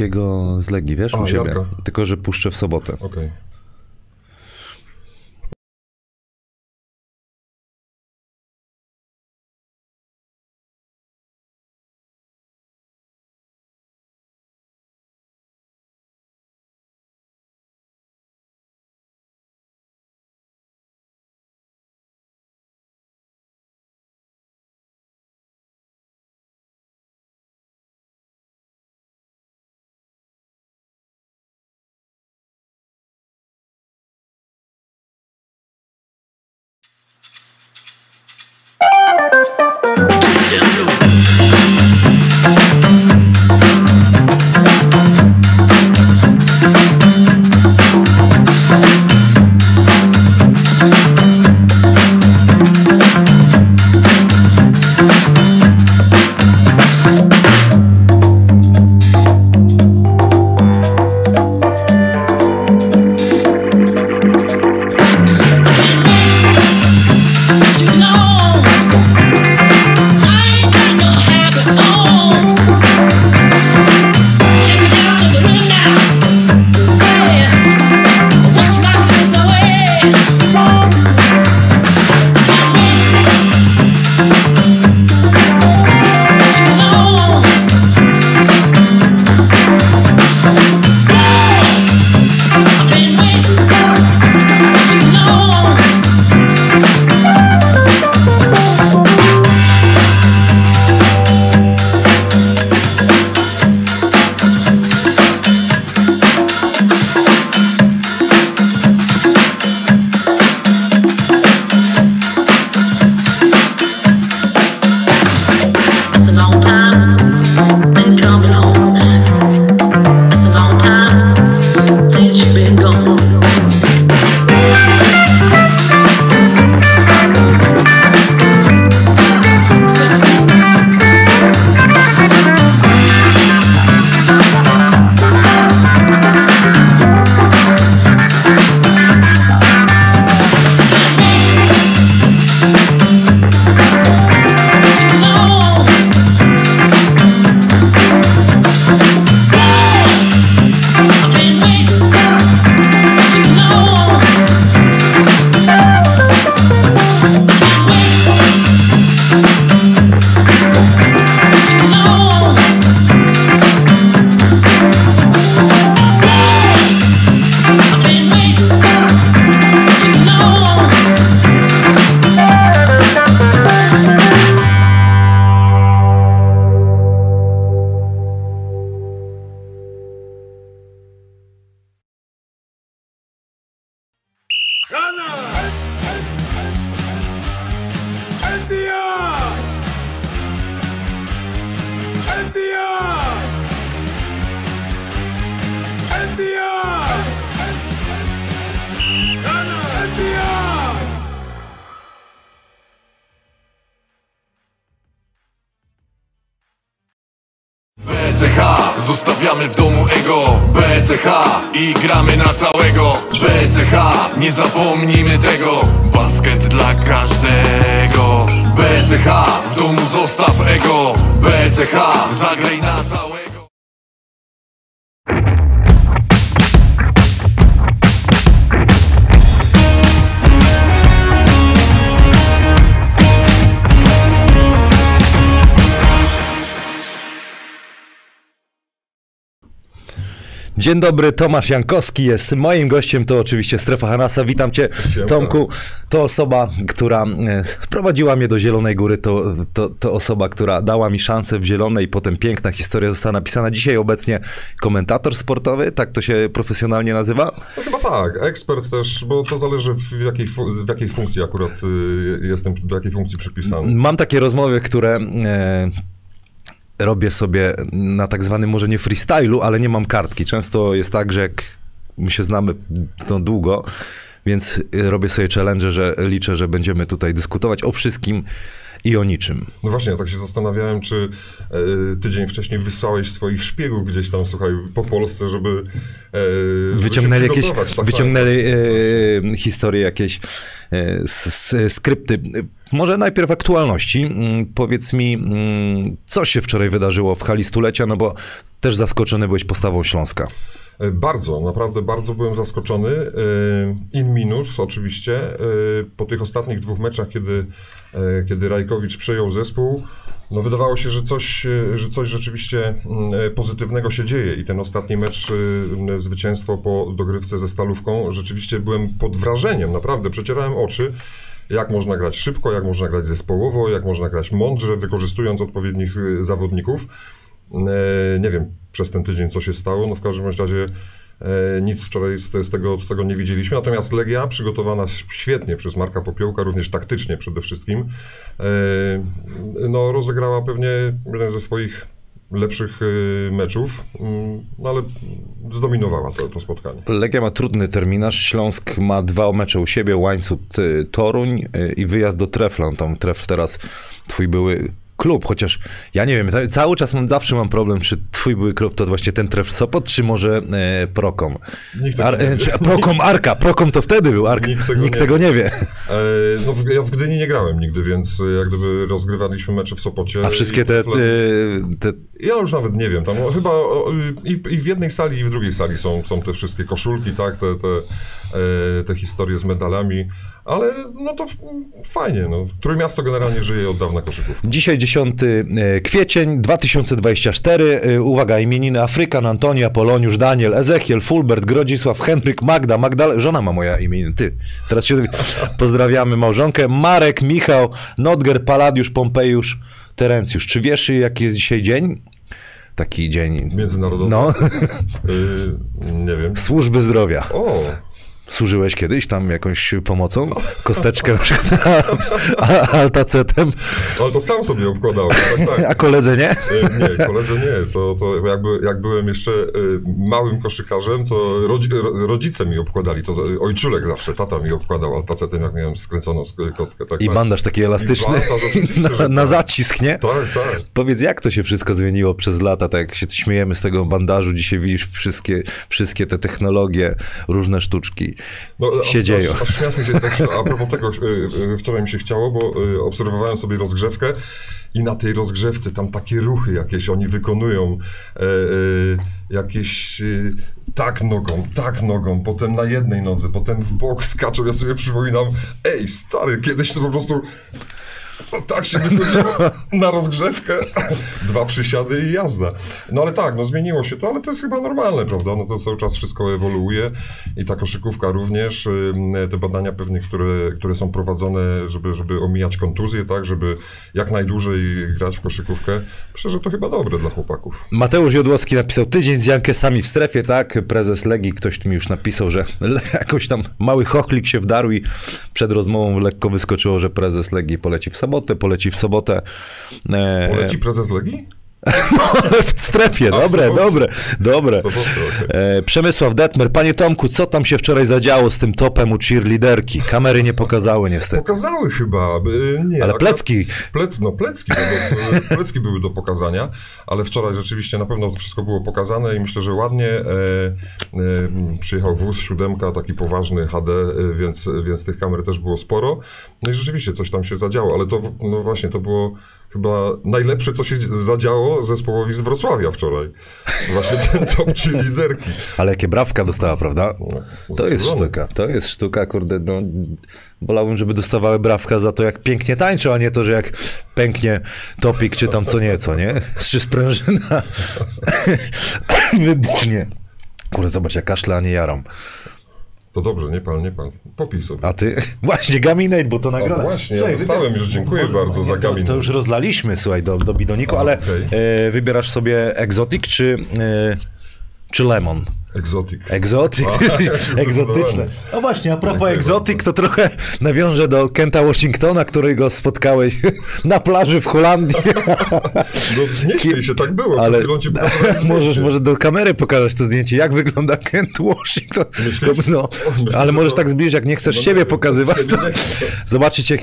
Jarockiego z Legii, wiesz, A, u siebie. Jarka. Tylko, że puszczę w sobotę. Okej. Too BCH i gramy na całego BCH, nie zapomnimy tego. Basket dla każdego. BCH, w domu zostaw ego. BCH, zagraj na całego Dzień dobry, Tomasz Jankowski jest moim gościem, to oczywiście Strefa Hanasa. Witam cię, Siemka. Tomku. To osoba, która e, wprowadziła mnie do Zielonej Góry, to, to, to osoba, która dała mi szansę w Zielonej, potem piękna historia została napisana. Dzisiaj obecnie komentator sportowy, tak to się profesjonalnie nazywa? No chyba tak, ekspert też, bo to zależy w jakiej, w jakiej funkcji akurat y, jestem, do jakiej funkcji przypisany. Mam takie rozmowy, które e, robię sobie na tak zwanym może nie freestylu, ale nie mam kartki. Często jest tak, że jak my się znamy no, długo, więc y, robię sobie challenge, że liczę, że będziemy tutaj dyskutować o wszystkim i o niczym. No właśnie, ja tak się zastanawiałem, czy e, tydzień wcześniej wysłałeś swoich szpiegów gdzieś tam, słuchaj, po Polsce, żeby, e, Wyciągnęli jakieś, przygotować. Tak, wyciągnęli e, historie, jakieś e, s, s, skrypty. Może najpierw aktualności. Mm, Powiedz mi, mm, co się wczoraj wydarzyło w hali stulecia, no bo też zaskoczony byłeś postawą Śląska. E, Bardzo, naprawdę bardzo byłem zaskoczony. E, In minus oczywiście. E, Po tych ostatnich dwóch meczach, kiedy, kiedy Rajkowicz przejął zespół, no wydawało się, że coś, że coś rzeczywiście mm, pozytywnego się dzieje i ten ostatni mecz, e, zwycięstwo po dogrywce ze Stalówką, rzeczywiście byłem pod wrażeniem, naprawdę przecierałem oczy. Jak można grać szybko, jak można grać zespołowo, jak można grać mądrze, wykorzystując odpowiednich zawodników. E, Nie wiem przez ten tydzień, co się stało. No w każdym razie e, nic wczoraj z, te- z, tego, z tego nie widzieliśmy. Natomiast Legia, przygotowana świetnie przez Marka Popiołka, również taktycznie przede wszystkim, e, no, rozegrała pewnie jeden ze swoich lepszych meczów, mm, ale zdominowała to, to spotkanie. Legia ma trudny terminarz. Śląsk ma dwa mecze u siebie, Łańcut, y, Toruń y, i wyjazd do Trefla. No Tam Tref teraz twój były klub, chociaż ja nie wiem, cały czas mam, zawsze mam problem, czy twój były klub to właśnie ten Tref Sopot, czy może e, Prokom. Nikt tego Ar, nie e, wie. czy, Prokom Arka, Prokom to wtedy był Arka, Nikt nikt tego tego, nie nie wie. E, no, w, ja w Gdyni nie grałem nigdy, więc e, jak gdyby rozgrywaliśmy mecze w Sopocie. A wszystkie te, y, te Ja już nawet nie wiem, tam chyba i, i w jednej sali, i w drugiej sali są, są te wszystkie koszulki, tak, te, te, e, te historie z medalami, ale no to fajnie, no. Trójmiasto generalnie żyje od dawna koszykówką. Dzisiaj 10 e, kwiecień 2024. E, Uwaga, imieniny Afrykan, Antonia, Poloniusz, Daniel, Ezechiel, Fulbert, Grodzisław, Henryk, Magda, Magdalena, żona ma moja imieniny, ty. Teraz się pozdrawiamy małżonkę. Marek, Michał, Notger, Paladiusz, Pompejusz, Terencjusz. Czy wiesz, jaki jest dzisiaj dzień? Taki dzień. Międzynarodowy. No, Y, nie wiem. służby zdrowia. O, Służyłeś kiedyś tam jakąś pomocą? Kosteczkę na przykład altacetem? ale to sam sobie obkładałem, tak, tak. A koledze nie? E, Nie, koledze nie. To, to jakby, jak byłem jeszcze e, małym koszykarzem, to rodzi, ro- rodzice mi obkładali. To ojczulek zawsze, tata mi obkładał altacetem, jak miałem skręconą sk- kostkę. Tak, I tak. bandaż taki elastyczny bandaż, na, na tak. zacisk, nie? Tak, tak. Powiedz, jak to się wszystko zmieniło przez lata, tak jak się śmiejemy z tego bandażu, dzisiaj widzisz wszystkie, wszystkie te technologie, różne sztuczki No, się aż, dzieją. Aż, aż się też, a propos tego, y, y, wczoraj mi się chciało, bo y, obserwowałem sobie rozgrzewkę i na tej rozgrzewce tam takie ruchy jakieś oni wykonują, e, e, jakieś y, tak nogą, tak nogą, potem na jednej nodze, potem w bok skaczą. Ja sobie przypominam, ej stary, kiedyś to po prostu to tak się wychodziło na rozgrzewkę. Dwa przysiady i jazda. No ale tak, no zmieniło się to, ale to jest chyba normalne, prawda? No to cały czas wszystko ewoluuje i ta koszykówka również. Te badania pewnie, które, które są prowadzone, żeby, żeby omijać kontuzje, tak? Żeby jak najdłużej grać w koszykówkę. Myślę, że to chyba dobre dla chłopaków. Mateusz Jodłowski napisał tydzień z Jankesami w strefie, tak? Prezes Legii, ktoś mi już napisał, że jakoś tam mały chochlik się wdarł i przed rozmową lekko wyskoczyło, że prezes Legii poleci w sobotę, poleci w sobotę. E, Poleci prezes Legii? w strefie, A, dobre, dobre, dobre. E, Przemysław Detmer, panie Tomku, co tam się wczoraj zadziało z tym topem u cheerleaderki? Kamery nie pokazały niestety. Pokazały chyba. Nie, Ale plecki. Plec, no plecki, plecki były do pokazania, ale wczoraj rzeczywiście na pewno to wszystko było pokazane i myślę, że ładnie. E, e, przyjechał wóz, siódemka, taki poważny HD, e, więc, więc tych kamer też było sporo. No i rzeczywiście coś tam się zadziało, ale to no właśnie to było chyba najlepsze, co się zadziało zespołowi z Wrocławia wczoraj. Właśnie ten top czy liderki. Ale jakie brawka dostała, prawda? No, To jest sztuka, to jest sztuka, kurde, no, wolałbym, żeby dostawały brawka za to, jak pięknie tańczą, a nie to, że jak pęknie topik, czy tam co nieco, nie? Czy sprężyna wybuchnie. Kurde, zobacz, ja kaszle, a nie jaram. To dobrze, nie pal, nie pal. Popij sobie. A ty? Właśnie, Gaminate, bo to nagroda. właśnie, ja Słuchaj, dostałem wybier- już, dziękuję bardzo za nie, to, to Gaminate. już rozlaliśmy, słuchaj, do, do bidoniku, A, ale okej. e, wybierasz sobie egzotik czy, e, czy lemon? Egzotyk, A, egzotyczne. No właśnie, a propos Dziękuję egzotyk, to trochę nawiążę do Kenta Washingtona, którego spotkałeś na plaży w Holandii. No nie śmiej się, tak było. Ale możesz może do kamery pokazać to zdjęcie, jak wygląda Kent Washington. Myślisz? No, ale że możesz tak zbliżyć, jak nie chcesz No siebie nie, pokazywać. To... Zobaczycie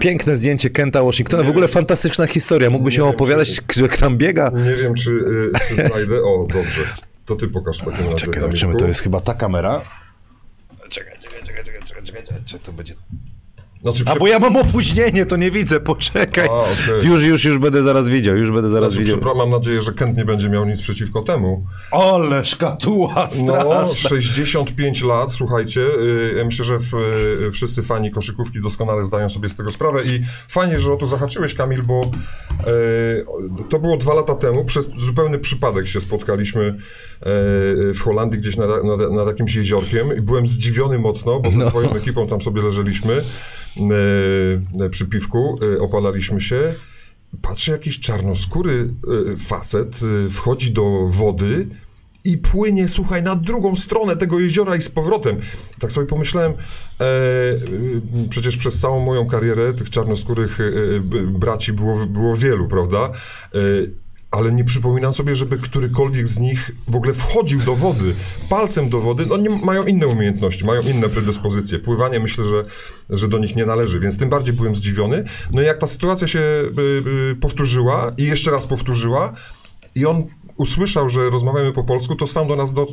piękne zdjęcie Kenta Washingtona. W ogóle fantastyczna historia. Mógłbyś wiem, opowiadać, że tam biega. Nie wiem, czy, y, czy znajdę. O, dobrze. To ty pokaż w takim razie. Czekaj, zobaczymy, to jest chyba ta kamera. Czekaj, czekaj, czekaj, czekaj, czekaj, czekaj, czekaj to będzie... Znaczy, A bo ja mam opóźnienie, to nie widzę, poczekaj. A, okej. Już, już, już będę zaraz widział, już będę zaraz znaczy, widział. mam nadzieję, że Kent nie będzie miał nic przeciwko temu. Ole, szkatuła No, straszna. 65 lat, słuchajcie. y, Ja myślę, że w, y, wszyscy fani koszykówki doskonale zdają sobie z tego sprawę i fajnie, że o to zahaczyłeś, Kamil, bo y, to było dwa lata temu. Przez zupełny przypadek się spotkaliśmy y, w Holandii, gdzieś nad, nad, nad jakimś jeziorkiem i byłem zdziwiony mocno, bo ze No. swoją ekipą tam sobie leżeliśmy przy piwku, y, opalaliśmy się. Patrzę, jakiś czarnoskóry y, facet wchodzi do wody i płynie, słuchaj, na drugą stronę tego jeziora i z powrotem. Tak sobie pomyślałem, e, przecież przez całą moją karierę tych czarnoskórych braci było, było wielu, prawda? E, ale nie przypominam sobie, żeby którykolwiek z nich w ogóle wchodził do wody, palcem do wody. No nie, mają inne umiejętności, mają inne predyspozycje. Pływanie myślę, że, że do nich nie należy, więc tym bardziej byłem zdziwiony. No i jak ta sytuacja się y, y, powtórzyła i jeszcze raz powtórzyła, i on usłyszał, że rozmawiamy po polsku, to sam do nas do, y,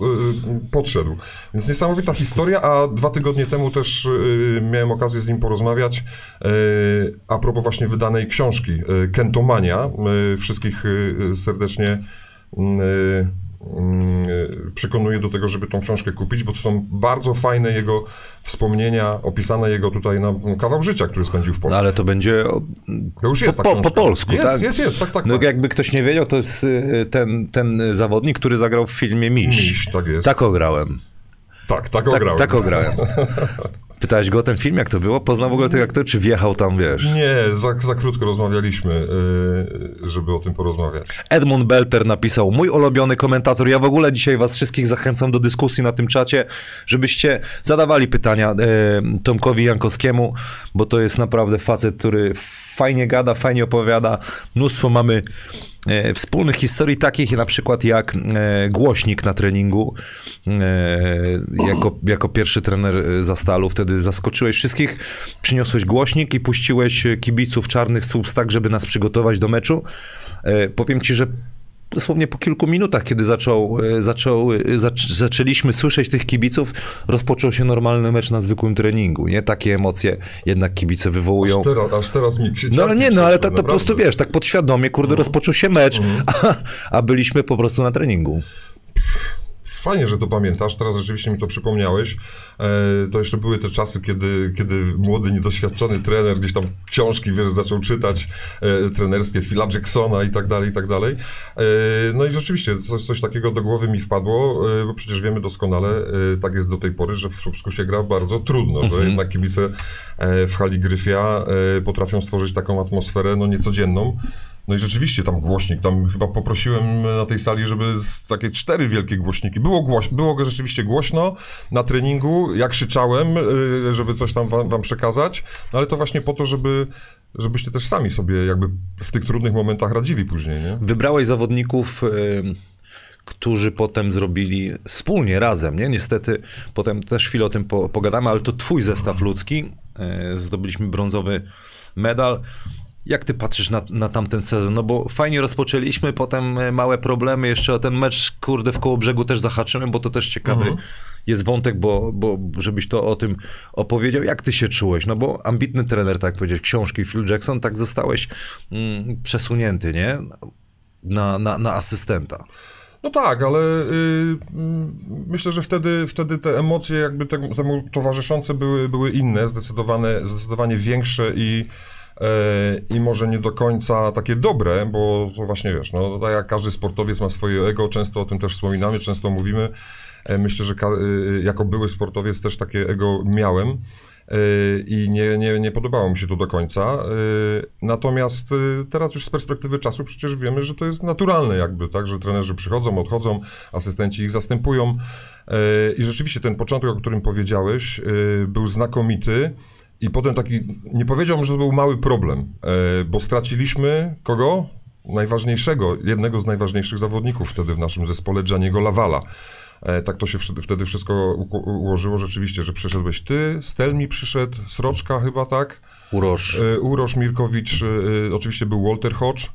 podszedł. Więc niesamowita historia, a dwa tygodnie temu też y, miałem okazję z nim porozmawiać y, a propos właśnie wydanej książki Kentomania. Wszystkich serdecznie y, przekonuję do tego, żeby tą książkę kupić, bo to są bardzo fajne jego wspomnienia, opisane jego tutaj na kawał życia, który spędził w Polsce. No, ale to będzie To już jest po, po, po polsku, jest, tak? Jest, jest, tak, tak. No tak. jakby ktoś nie wiedział, to jest y, ten, ten zawodnik, który zagrał w filmie Miś. Miś, tak jest. Tak ograłem. tak, tak Tak, ograłem. tak ograłem. Pytałeś go o ten film, jak to było? Poznał w ogóle tego aktora, czy wjechał tam, wiesz? Nie, za, za krótko rozmawialiśmy, yy, żeby o tym porozmawiać. Edmund Belter napisał, mój ulubiony komentator. Ja w ogóle dzisiaj was wszystkich zachęcam do dyskusji na tym czacie, żebyście zadawali pytania e, Tomkowi Jankowskiemu, bo to jest naprawdę facet, który fajnie gada, fajnie opowiada. Mnóstwo mamy e, wspólnych historii takich na przykład jak e, głośnik na treningu. E, jako, jako pierwszy trener e, za stalu wtedy zaskoczyłeś wszystkich, przyniosłeś głośnik i puściłeś kibiców czarnych słup tak, żeby nas przygotować do meczu. Powiem ci, że dosłownie po kilku minutach, kiedy zaczął, e, zaczął, e, zac, zaczęliśmy słyszeć tych kibiców, rozpoczął się normalny mecz na zwykłym treningu. Nie takie emocje jednak kibice wywołują. Aż teraz, aż teraz mi się No ale nie, no ale to, to po prostu wiesz, tak podświadomie, kurde, rozpoczął się mecz, a, a byliśmy po prostu na treningu. Fajnie, że to pamiętasz, teraz rzeczywiście mi to przypomniałeś. E, to jeszcze były te czasy, kiedy, kiedy młody, niedoświadczony trener gdzieś tam książki, wiesz, zaczął czytać e, trenerskie Phila Jacksona i tak dalej, i tak dalej. E, no i rzeczywiście coś, coś takiego do głowy mi wpadło, bo przecież wiemy doskonale, tak jest do tej pory, że w Słupsku się gra bardzo trudno, że jednak kibice w hali Gryfia potrafią stworzyć taką atmosferę, no niecodzienną. No i rzeczywiście tam głośnik, tam chyba poprosiłem na tej sali, żeby takie cztery wielkie głośniki. Było, głoś, było rzeczywiście głośno na treningu, ja krzyczałem, y, żeby coś tam wam, wam przekazać, no ale to właśnie po to, żeby, żebyście też sami sobie jakby w tych trudnych momentach radzili później, nie? Wybrałeś zawodników, y, którzy potem zrobili wspólnie, razem, nie? Niestety, potem też chwilę o tym po, pogadamy, ale to twój zestaw ludzki. Y, Zdobyliśmy brązowy medal. Jak ty patrzysz na, na tamten sezon? No bo fajnie rozpoczęliśmy, potem y, małe problemy, jeszcze o ten mecz, kurde, w koło brzegu też zahaczymy, bo to też ciekawy jest wątek, bo, bo żebyś to o tym opowiedział. Jak ty się czułeś? No bo ambitny trener, tak powiedzieć, książki Phil Jackson, tak zostałeś mm, przesunięty, nie? Na, na, na asystenta. No tak, ale y, mm, myślę, że wtedy, wtedy te emocje jakby temu, towarzyszące były, były inne, zdecydowane, zdecydowanie większe i, e, i może nie do końca takie dobre, bo to właśnie wiesz, no tak jak każdy sportowiec ma swoje ego, często o tym też wspominamy, często mówimy. E, Myślę, że y, jako były sportowiec też takie ego miałem i nie, nie, nie podobało mi się to do końca. Natomiast teraz już z perspektywy czasu przecież wiemy, że to jest naturalne jakby, tak, że trenerzy przychodzą, odchodzą, asystenci ich zastępują i rzeczywiście ten początek, o którym powiedziałeś, był znakomity. I potem taki, nie powiedziałbym, że to był mały problem, y, bo straciliśmy kogo? Najważniejszego, jednego z najważniejszych zawodników wtedy w naszym zespole, Gianniego Lawala. E, Tak to się wtedy- wszystko ułożyło rzeczywiście, że przyszedłeś ty, Stelmi przyszedł, Sroczka chyba, tak? Uroż. E, Urosz Mirkowicz, e, oczywiście był Walter Hodge.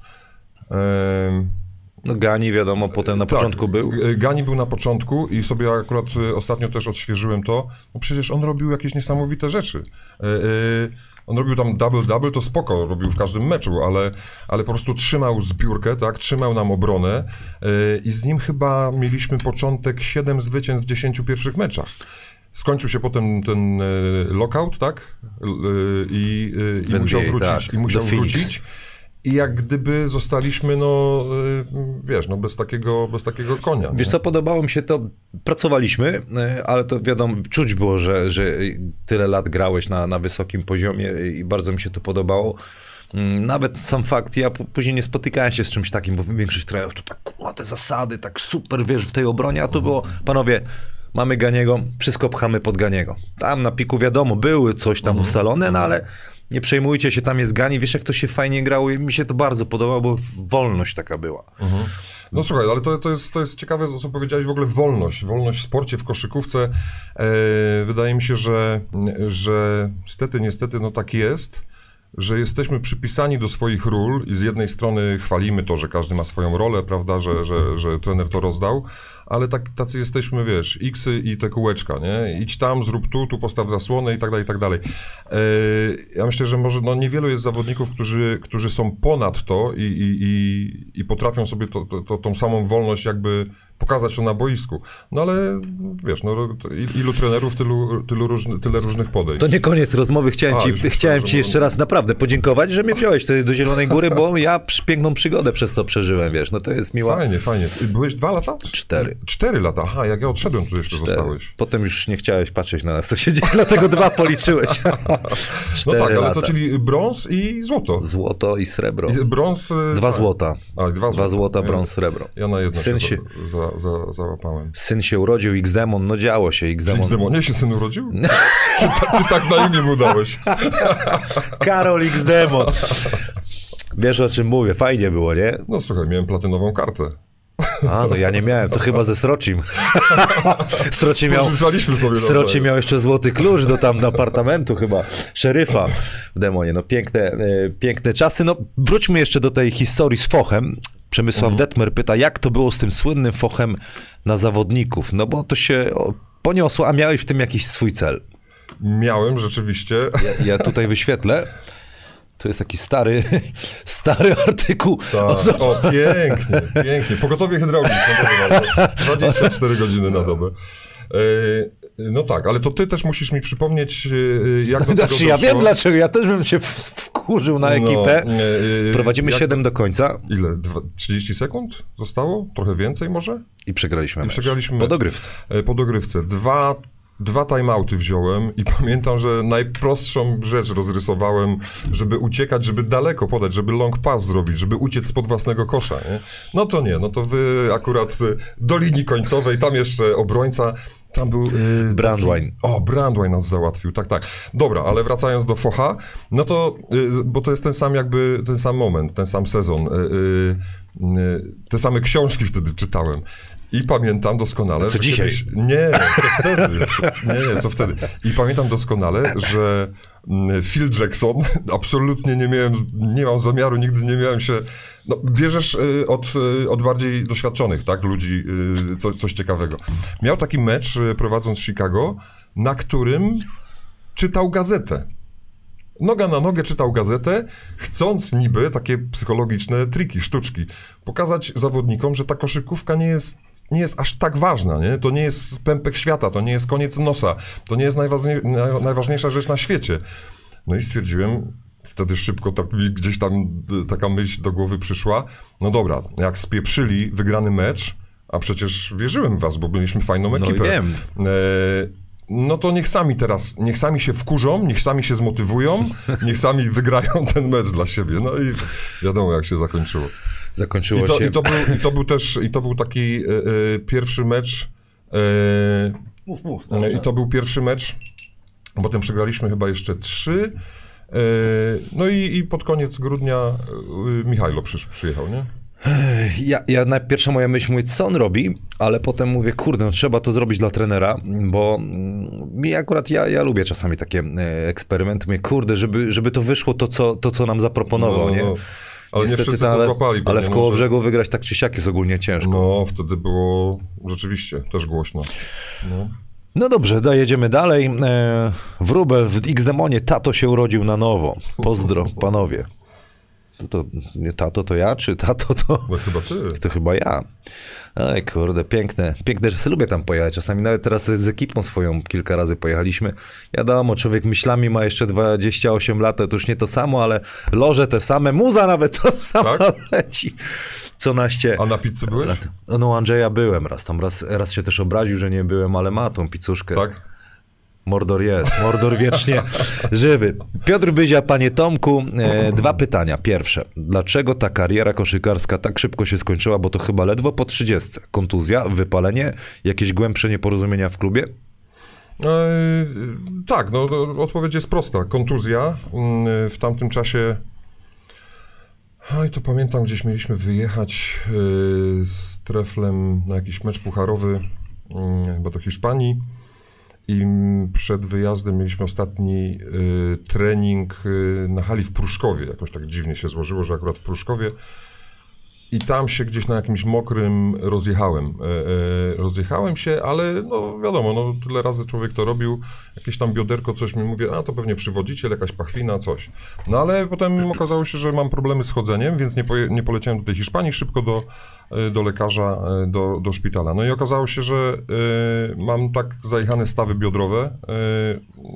No Gani wiadomo, potem na tak, początku był. Gani był na początku i sobie akurat e, ostatnio też odświeżyłem to. No przecież on robił jakieś niesamowite rzeczy. E, e, On robił tam double-double, to spoko, robił w każdym meczu, ale, ale po prostu trzymał zbiórkę, tak, trzymał nam obronę i z nim chyba mieliśmy początek 7 zwycięstw w 10 pierwszych meczach. Skończył się potem ten lockout, tak? I, i musiał wrócić. tak, I musiał do Phoenix. I jak gdyby zostaliśmy, no, e, wiesz, no bez takiego, bez takiego konia. Wiesz nie? co, podobało mi się to, pracowaliśmy, e, ale to wiadomo, czuć było, że, że tyle lat grałeś na, na wysokim poziomie i bardzo mi się to podobało. Mm, Nawet sam fakt, ja później nie spotykałem się z czymś takim, bo większość trenerów to tak, kurwa, te zasady, tak super, wiesz, w tej obronie, a tu było, panowie, mamy Ganiego, wszystko pchamy pod Ganiego. Tam na piku wiadomo, były coś tam ustalone, no ale nie przejmujcie się, tam jest Gani, wiesz jak to się fajnie grało i mi się to bardzo podobało, bo wolność taka była. No słuchaj, ale to, to, jest, to jest ciekawe, co powiedziałeś w ogóle wolność. Wolność w sporcie, w koszykówce. E, wydaje mi się, że, że niestety, niestety, no tak jest, że jesteśmy przypisani do swoich ról i z jednej strony chwalimy to, że każdy ma swoją rolę, prawda, że, że, że trener to rozdał, ale tak, tacy jesteśmy, wiesz, xy i te kółeczka, nie? Idź tam, zrób tu, tu postaw zasłonę i tak dalej, i tak dalej. E, ja myślę, że może no, niewielu jest zawodników, którzy, którzy są ponad to i, i, i, i potrafią sobie to, to, to, tą samą wolność jakby pokazać to na boisku. No ale wiesz, no, ilu trenerów, tylu, tylu różny, tyle różnych podejść. To nie koniec rozmowy. Chciałem, A, ci, chciałem ci jeszcze raz naprawdę podziękować, że mnie wziąłeś wtedy do Zielonej Góry, bo ja piękną przygodę przez to przeżyłem, wiesz. No to jest miła. Fajnie, fajnie. Byłeś dwa lata? Cztery. Cztery lata. Aha, jak ja odszedłem, to jeszcze Cztery. zostałeś. Potem już nie chciałeś patrzeć na nas, co się dzieje, dlatego dwa policzyłeś. No Cztery tak, ale lata. to czyli brąz i złoto. Złoto i srebro. I Brąz... e, Dwa tak. złota. A, dwa, Dwa złota, brąz, srebro. Ja na jedno Syn się, się- Za, za, załapałem. Syn się urodził, X-Demon, no działo się, X-Demon. X-Demonie się syn urodził? czy, ta, czy tak na imię mu dałeś? Karol X-Demon. Wiesz o czym mówię, fajnie było, nie? No słuchaj, miałem platynową kartę. A, no ja nie miałem, to chyba ze Srocim. Sroci miał... Sroci miał jeszcze złoty klucz do tam do apartamentu chyba, szeryfa w demonie. No piękne, e, piękne czasy. No wróćmy jeszcze do tej historii z Fochem. Przemysław Mhm. Detmer pyta, jak to było z tym słynnym Fochem na zawodników? No bo to się poniosło, a miałeś w tym jakiś swój cel. Miałem rzeczywiście. Ja, ja tutaj wyświetlę. To jest taki stary, stary artykuł. o za- O, pięknie, pięknie. Pogotowie hydrauliczne. proszę bardzo. 24 godziny na dobę. E, No tak, ale to ty też musisz mi przypomnieć, e, jak do Znaczy, ja wiem dlaczego, ja też bym się wkurzył na No, ekipę. e, e, Prowadzimy jak- 7 do końca Ile? Dwa, 30 sekund zostało? Trochę więcej może? i przegraliśmy I przegraliśmy Po dogrywce. E, Po dogrywce. Dwa, dwa timeouty wziąłem i pamiętam, że najprostszą rzecz rozrysowałem, żeby uciekać, żeby daleko podać, żeby long pass zrobić, żeby uciec spod własnego kosza. Nie? No to nie, no to wy akurat y, do linii końcowej, tam jeszcze obrońca, tam był... y, Brandwine. Taki, o, Brandwine nas załatwił, tak, tak. Dobra, ale wracając do Focha, no to, y, bo to jest ten sam jakby, ten sam moment, ten sam sezon. Y, y, y, te same książki wtedy czytałem. I pamiętam doskonale, Co że dzisiaj? Kiedyś, nie, co wtedy. Nie, nie, co wtedy. I pamiętam doskonale, że mm, Phil Jackson, absolutnie nie miałem, nie mam zamiaru, nigdy nie miałem się, no bierzesz y, od, y, od bardziej doświadczonych, tak, ludzi, y, co, coś ciekawego. Miał taki mecz prowadząc Chicago, na którym czytał gazetę. Noga na nogę czytał gazetę, chcąc niby takie psychologiczne triki, sztuczki, pokazać zawodnikom, że ta koszykówka nie jest, nie jest aż tak ważna, nie? To nie jest pępek świata, to nie jest koniec nosa, to nie jest najważniej, naj- najważniejsza rzecz na świecie. No i stwierdziłem, wtedy szybko tak mi gdzieś tam y, taka myśl do głowy przyszła, no dobra, jak spieprzyli wygrany mecz, a przecież wierzyłem w was, bo byliśmy fajną No ekipę. wiem. E, no to niech sami teraz, niech sami się wkurzą, niech sami się zmotywują, niech sami wygrają ten mecz dla siebie. No i wiadomo, jak się zakończyło. Zakończyło I to, się. i to, był, i to był też, i to był taki e, e, pierwszy mecz, e, i to był pierwszy mecz, potem przegraliśmy chyba jeszcze trzy, no i, i pod koniec grudnia e, Michajlo przysz, przyjechał, nie? Ja, ja na pierwsza moja myśl mówię, co on robi, ale potem mówię, kurde, no trzeba to zrobić dla trenera, bo mm, mi akurat, ja, ja lubię czasami takie e, eksperymenty, mówię, kurde, żeby, żeby to wyszło to, co, to, co nam zaproponował, No, nie? no. Ale nie wszyscy to ale, złapali Ale w no, koło brzegu wygrać tak czy siak jest ogólnie ciężko. No, wtedy było rzeczywiście też głośno. No. No dobrze, dojedziemy dalej. E, Wróbel w X-Demonie, tato się urodził na nowo. Pozdro, panowie. To nie tato to ja, czy tato to... No chyba ty. To chyba ja. Ej, kurde, piękne. Piękne, że sobie lubię tam pojechać. Czasami nawet teraz z ekipą swoją kilka razy pojechaliśmy. Wiadomo, człowiek myślami ma jeszcze 28 lat, to już nie to samo, ale loże te same, muza nawet to samo Tak? leci. Co naście. A na pizzy byłeś? No, u Andrzeja byłem raz tam, raz, raz się też obraził, że nie byłem, ale ma tą pizzuszkę. Tak? Mordor jest, Mordor wiecznie żywy. Piotr Byzia, panie Tomku, e, dwa pytania. Pierwsze, dlaczego ta kariera koszykarska tak szybko się skończyła, bo to chyba ledwo po 30. Kontuzja, wypalenie, jakieś głębsze nieporozumienia w klubie? E, tak, no no, odpowiedź jest prosta. Kontuzja. Mm, W tamtym czasie. Oj, to pamiętam, gdzieś mieliśmy wyjechać e, z Treflem na jakiś mecz pucharowy, mm, chyba do Hiszpanii. I mm, przed wyjazdem mieliśmy ostatni e, trening e, na hali w Pruszkowie. Jakoś tak dziwnie się złożyło, że akurat w Pruszkowie. I tam się gdzieś na jakimś mokrym rozjechałem. E, e, rozjechałem się, ale no wiadomo, no tyle razy człowiek to robił, jakieś tam bioderko, coś mi mówię, a to pewnie przywodziciel, jakaś pachwina, coś. No ale potem okazało się, że mam problemy z chodzeniem, więc nie, poje, nie poleciałem do tej Hiszpanii, szybko do, e, do lekarza, do, do szpitala. No i okazało się, że mam tak zajechane stawy biodrowe,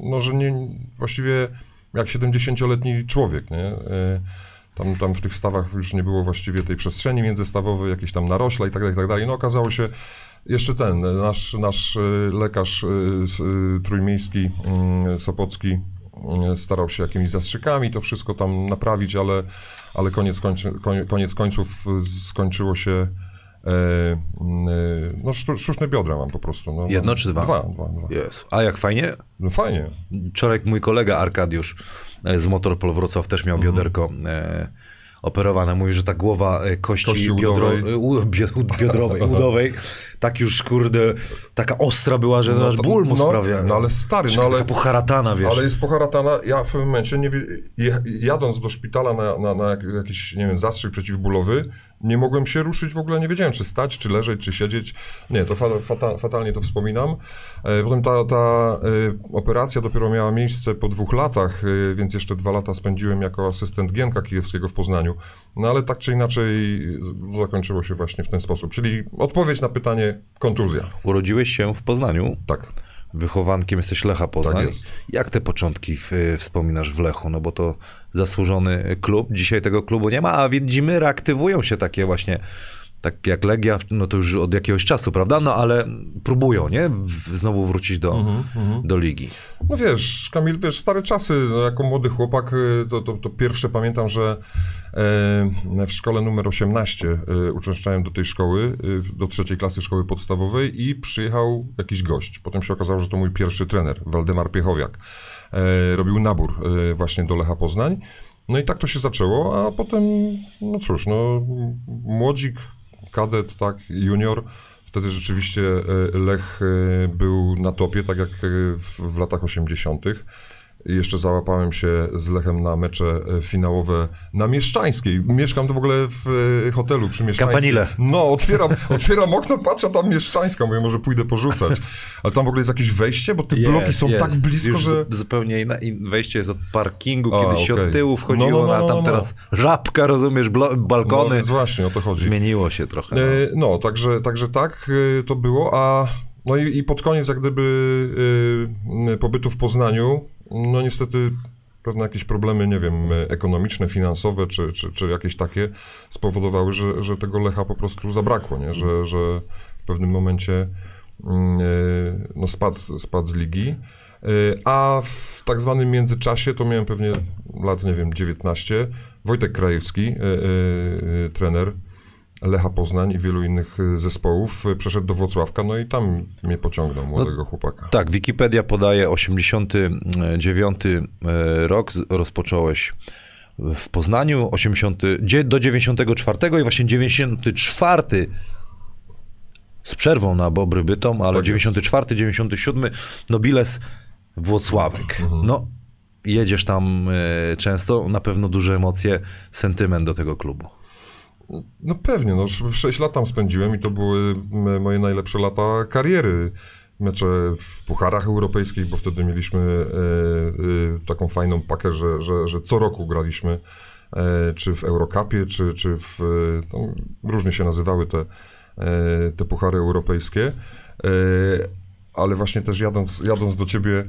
no że nie, właściwie jak 70-letni człowiek, nie? E, tam, tam w tych stawach już nie było właściwie tej przestrzeni międzystawowej, jakieś tam narośla i tak dalej, i tak dalej. No okazało się, jeszcze ten, nasz, nasz y, lekarz s- y, trójmiejski, y, Sopocki, y, starał się jakimiś zastrzykami to wszystko tam naprawić, ale, ale koniec, koniec końców skończyło się e, y, no sztu- sztuczne biodra mam po prostu. No, Jedno czy dwa? Dwa, dwa, dwa. Jest. A jak fajnie? No fajnie. Wczoraj mój kolega Arkadiusz e, z Motorpol Wrocław też miał Mhm. bioderko e, operowane. Mówi, że ta głowa e, kości, Kości biodro, udowej. e, u, bio- biodrowej, udowej, tak już kurde, taka ostra była, że No aż to- ból mu no, sprawia. no ale stary, no ale- poharatana, wiesz. Ale jest poharatana. Ja w pewnym momencie, nie, jadąc do szpitala na, na, na jak- jakiś, nie wiem, zastrzyk przeciwbólowy, nie mogłem się ruszyć w ogóle, nie wiedziałem, czy stać, czy leżeć, czy siedzieć. Nie, to fa, fata, fatalnie to wspominam. E, Potem ta, ta e, operacja dopiero miała miejsce po dwóch latach, e, więc jeszcze dwa lata spędziłem jako asystent Gienka Kijewskiego w Poznaniu. No ale tak czy inaczej zakończyło się właśnie w ten sposób. Czyli odpowiedź na pytanie kontuzja. Urodziłeś się w Poznaniu, Tak. Wychowankiem jesteś Lecha Poznań. Tak. Jak te początki w, wspominasz w Lechu? No bo to zasłużony klub. Dzisiaj tego klubu nie ma, a widzimy, reaktywują się takie właśnie, tak jak Legia, no to już od jakiegoś czasu, prawda? No ale próbują, nie? W, znowu wrócić do, Mhm, do ligi. No wiesz, Kamil, wiesz, stare czasy, no, jako młody chłopak, y, to, to, to pierwsze pamiętam, że e, w szkole numer 18 e, uczęszczałem do tej szkoły, e, do trzeciej klasy szkoły podstawowej i przyjechał jakiś gość. Potem się okazało, że to mój pierwszy trener, Waldemar Piechowiak. E, robił nabór e, właśnie do Lecha Poznań. No i tak to się zaczęło, a potem, no cóż, no młodzik, kadet, tak, junior, Wtedy rzeczywiście e, Lech e, był na topie, tak jak e, w, w latach 80. Jeszcze załapałem się z Lechem na mecze e, finałowe na Mieszczańskiej. Mieszkam tu w ogóle w e, hotelu przy Mieszczańskiej. Kampanile. No, otwieram, otwieram okno, patrzę, a tam Mieszczańska. Mówię, może pójdę porzucać. Ale tam w ogóle jest jakieś wejście, bo te bloki są tak blisko, Już że... zu- zupełnie inna, wejście jest od parkingu, A, kiedyś się okej. od tyłu wchodziło, No, no, no, a no, tam no. teraz żabka, rozumiesz, No, balkony. więc właśnie o to chodzi. Zmieniło się trochę. No. E, No, także, także tak to było, a no i, i pod koniec jak gdyby pobytu w Poznaniu, no niestety pewne jakieś problemy, nie wiem, e, ekonomiczne, finansowe, czy, czy, czy jakieś takie spowodowały, że, że tego Lecha po prostu zabrakło, nie? Że, że w pewnym momencie mm, e, no spadł, spadł z ligi. E, A w tak zwanym międzyczasie, to miałem pewnie lat, nie wiem, 19, Wojtek Krajewski, trener, Lecha Poznań i wielu innych y, zespołów y, przeszedł do Włocławka, no i tam mnie pociągnął, młodego chłopaka. Tak, Wikipedia podaje 89 e, rok, rozpocząłeś w Poznaniu, 80, dzie- do 94 i właśnie 94 z przerwą na Bobry Bytom, ale Tak jest. 94, 97 Nobiles Włocławek. No, jedziesz tam e, często, na pewno duże emocje, sentyment do tego klubu. No pewnie, no 6 lat tam spędziłem i to były moje najlepsze lata kariery. mecze w pucharach europejskich, bo wtedy mieliśmy e, e, taką fajną pakę, że, że, że co roku graliśmy e, czy w Eurocupie, czy, czy w... różnie się nazywały te, te puchary europejskie. Ale właśnie też jadąc, jadąc do ciebie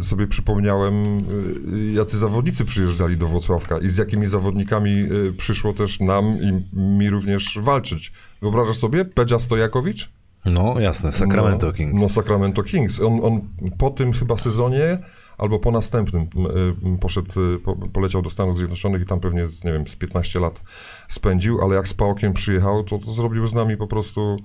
y, sobie przypomniałem, y, jacy zawodnicy przyjeżdżali do Włocławka i z jakimi zawodnikami y, przyszło też nam i mi również walczyć. Wyobrażasz sobie? Pedzia Stojakowicz? No jasne, Sacramento no, Kings. No Sacramento Kings. On, on po tym chyba sezonie albo po następnym y, poszedł, y, po, poleciał do Stanów Zjednoczonych i tam pewnie, nie wiem, z 15 lat spędził, ale jak z Pałokiem przyjechał, to, to zrobił z nami po prostu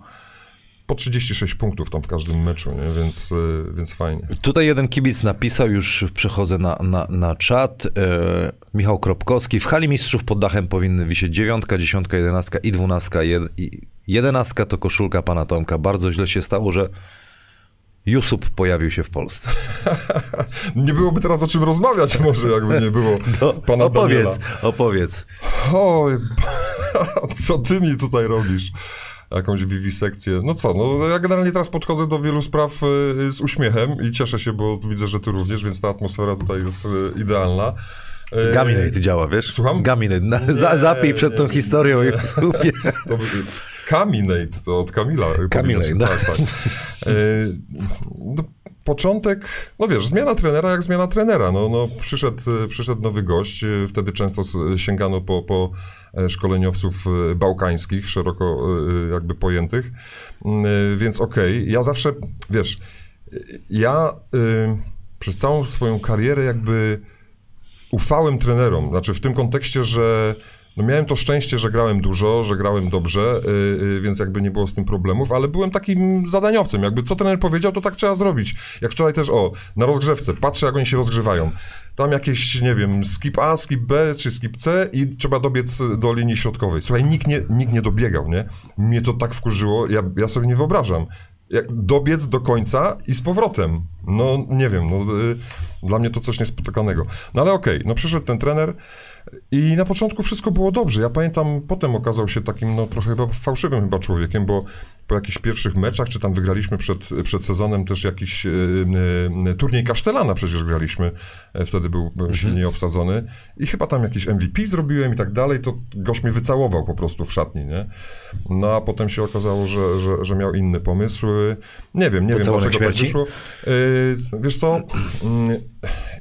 po 36 punktów tam w każdym meczu, nie? Więc, y, więc fajnie. Tutaj jeden kibic napisał, już przechodzę na, na, na czat. E, Michał Kropkowski. W hali mistrzów pod dachem powinny wisieć dziewiątka, dziesiątka, jedenastka i dwunastka. Jed, i jedenastka to koszulka pana Tomka. Bardzo źle się stało, że Jusup pojawił się w Polsce. Nie byłoby teraz o czym rozmawiać może, jakby nie było pana opowiedz, Daniela. opowiedz. Oj, co ty mi tutaj robisz? Jakąś wiwisekcję. No co, no ja generalnie teraz podchodzę do wielu spraw y, z uśmiechem i cieszę się, bo widzę, że ty również, więc ta atmosfera tutaj jest y, idealna. Y, Gaminate działa, wiesz? Słucham? Gaminate. Na, za, zapij przed tą nie, historią o nie. Jusupie. To od Kamila. Caminate, tak, tak. E, no, początek, no wiesz, zmiana trenera jak zmiana trenera. No, no, przyszedł, przyszedł nowy gość, wtedy często sięgano po, po e, szkoleniowców e, bałkańskich, szeroko e, jakby pojętych, Mm, więc okej. Ja zawsze, wiesz, ja przez całą swoją karierę jakby ufałem trenerom. Znaczy w tym kontekście, że no miałem to szczęście, że grałem dużo, że grałem dobrze, yy, więc jakby nie było z tym problemów, ale byłem takim zadaniowcem. Jakby co trener powiedział, to tak trzeba zrobić. Jak wczoraj też, o, na rozgrzewce, patrzę jak oni się rozgrzewają. Tam jakieś, nie wiem, skip A, skip B czy skip C i trzeba dobiec do linii środkowej. Słuchaj, nikt nie, nikt nie dobiegał, nie? Mnie to tak wkurzyło, ja, ja sobie nie wyobrażam. Jak dobiec do końca i z powrotem. No nie wiem, no, y, dla mnie to coś niespotykanego. No ale okej, no przyszedł ten trener i na początku wszystko było dobrze. Ja pamiętam, potem okazał się takim, no trochę chyba fałszywym chyba człowiekiem, bo po jakichś pierwszych meczach, czy tam wygraliśmy przed, przed sezonem też jakiś y, y, turniej Kasztelana przecież graliśmy. E, Wtedy był był silnie obsadzony. I chyba tam jakiś MVP zrobiłem i tak dalej, to gość mnie wycałował po prostu w szatni, nie? No a potem się okazało, że, że, że miał inny pomysł. Nie wiem, nie wiem dlaczego tak śmierci? wyszło. Y, Wiesz co, mm,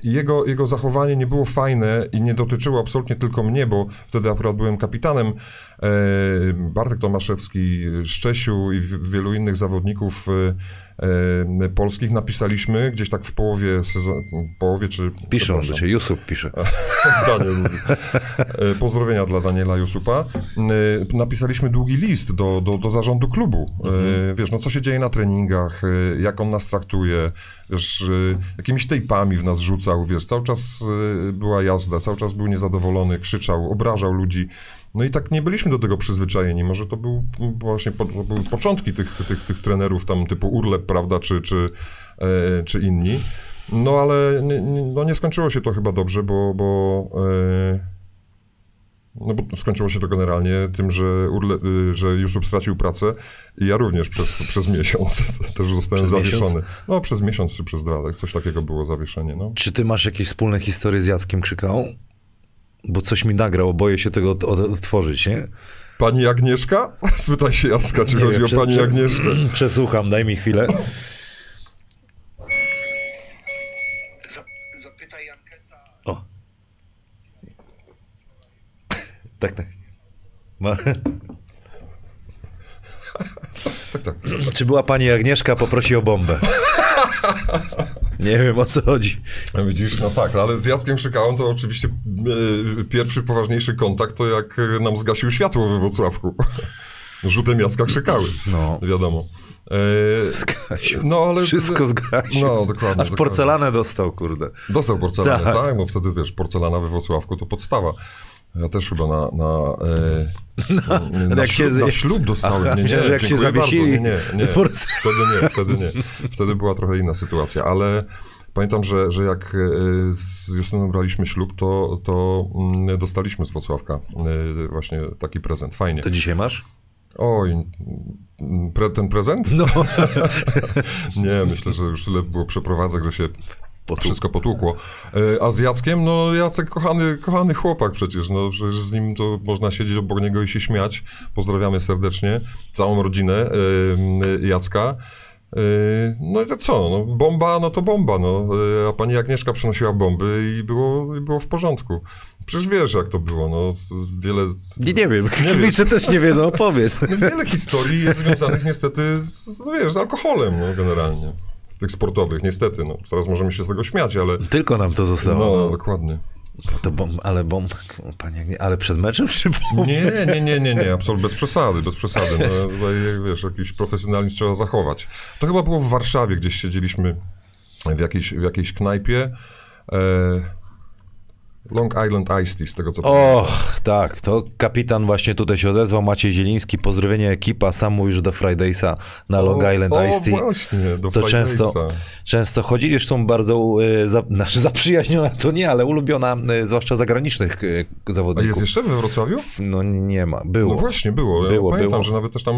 jego, jego zachowanie nie było fajne i nie dotyczyło absolutnie tylko mnie, bo wtedy akurat byłem kapitanem. E, Bartek Tomaszewski, Szczesiu i wielu innych zawodników e, e, polskich napisaliśmy gdzieś tak w połowie sezonu, połowie czy... Piszą do ciebie, Jusup pisze. Daniel. E, Pozdrowienia dla Daniela Jusupa. Napisaliśmy długi list do, do, do zarządu klubu. E, Wiesz, no co się dzieje na treningach, jak on nas traktuje, wiesz, jakimiś tejpami w nas rzucał, wiesz, cały czas była jazda, cały czas był niezadowolony, krzyczał, obrażał ludzi. No i tak nie byliśmy do tego przyzwyczajeni. Może to był właśnie po, to były początki tych, tych, tych trenerów tam typu Urlep, prawda, czy, czy, e, czy inni. No ale nie, no nie skończyło się to chyba dobrze, bo, bo, e, no bo skończyło się to generalnie tym, że, Urle, y, że Jusuf stracił pracę i ja również przez, przez miesiąc też zostałem Przez zawieszony. miesiąc? No przez miesiąc czy przez dwa, tak, coś takiego było zawieszenie. No. Czy ty masz jakieś wspólne historie z Jackiem Krzykałą? Bo coś mi nagrał, boję się tego od, od, odtworzyć, nie? Pani Agnieszka? Spytaj się Jacka, czy Nie chodzi wiem, o pani prze- Agnieszkę. Przesłucham, daj mi chwilę. Zapytaj Jankesa. O. Tak, tak. Ma... Tak, tak. Czy była pani Agnieszka, poprosi o bombę. Nie wiem o co chodzi. Widzisz, no tak, ale z Jackiem Krzykałą to oczywiście e, pierwszy poważniejszy kontakt to jak e, nam zgasił światło we Wrocławku. Rzutem Jacka Krzykały, No. wiadomo. E, Zgasił. No, ale- Wszystko zgasił. No, dokładnie, Aż dokładnie. porcelanę dostał, kurde. Dostał porcelanę, Tak. tak. No wtedy, wiesz, porcelana we Wrocławku to podstawa. Ja też chyba na, na, e, na, jak ślub, cię- na ślub dostałem. Aha, nie, nie, że jak cię zawiesili. Nie, nie, nie. Wtedy nie, wtedy nie. Wtedy była trochę inna sytuacja, ale pamiętam, że, że jak e, z Justyną braliśmy ślub, to, to mm, dostaliśmy z Wrocławka e, właśnie taki prezent. Fajnie. To dzisiaj masz? Oj, pre, ten prezent? No, Nie, myślę, że już tyle było przeprowadzek, że się Potłuk. wszystko potłukło. E, A z Jackiem, no Jacek kochany, kochany chłopak przecież, no przecież z nim to można siedzieć obok niego i się śmiać. Pozdrawiamy serdecznie całą rodzinę e, m, Jacka. E, No i to co, no, bomba, no to bomba, no. E, A pani Agnieszka przynosiła bomby i było, i było w porządku. Przecież wiesz, jak to było, no. Wiele, nie, nie wiem, kibice też nie wiedzą, opowiedz. no, wiele historii jest związanych niestety z, no, wiesz, z alkoholem, no, generalnie. Tych sportowych, niestety, no. Teraz możemy się z tego śmiać, ale... Tylko nam to zostało. No, No, dokładnie. to bomb, ale bomb, panie, ale przed meczem czy bomb? Nie, nie, nie, nie, nie, absolutnie bez przesady, bez przesady. No, tutaj, wiesz, jakiś profesjonalizm trzeba zachować. To chyba było w Warszawie, gdzieś siedzieliśmy w jakiejś, w jakiejś knajpie. E, Long Island Iced Tea, z tego co pamiętam. Och, tak, to kapitan właśnie tutaj się odezwał, Maciej Zieliński, pozdrowienie ekipa, sam mówił, że do Fridaysa na Long Island o, Ice Tea. właśnie, do To Fridaysa. często, często chodzi, zresztą bardzo e, za, znaczy zaprzyjaźniona to nie, ale ulubiona, e, zwłaszcza zagranicznych A zawodników. jest jeszcze we Wrocławiu? No nie ma, było. No właśnie, było. Ja Było, pamiętam, było. że nawet też tam...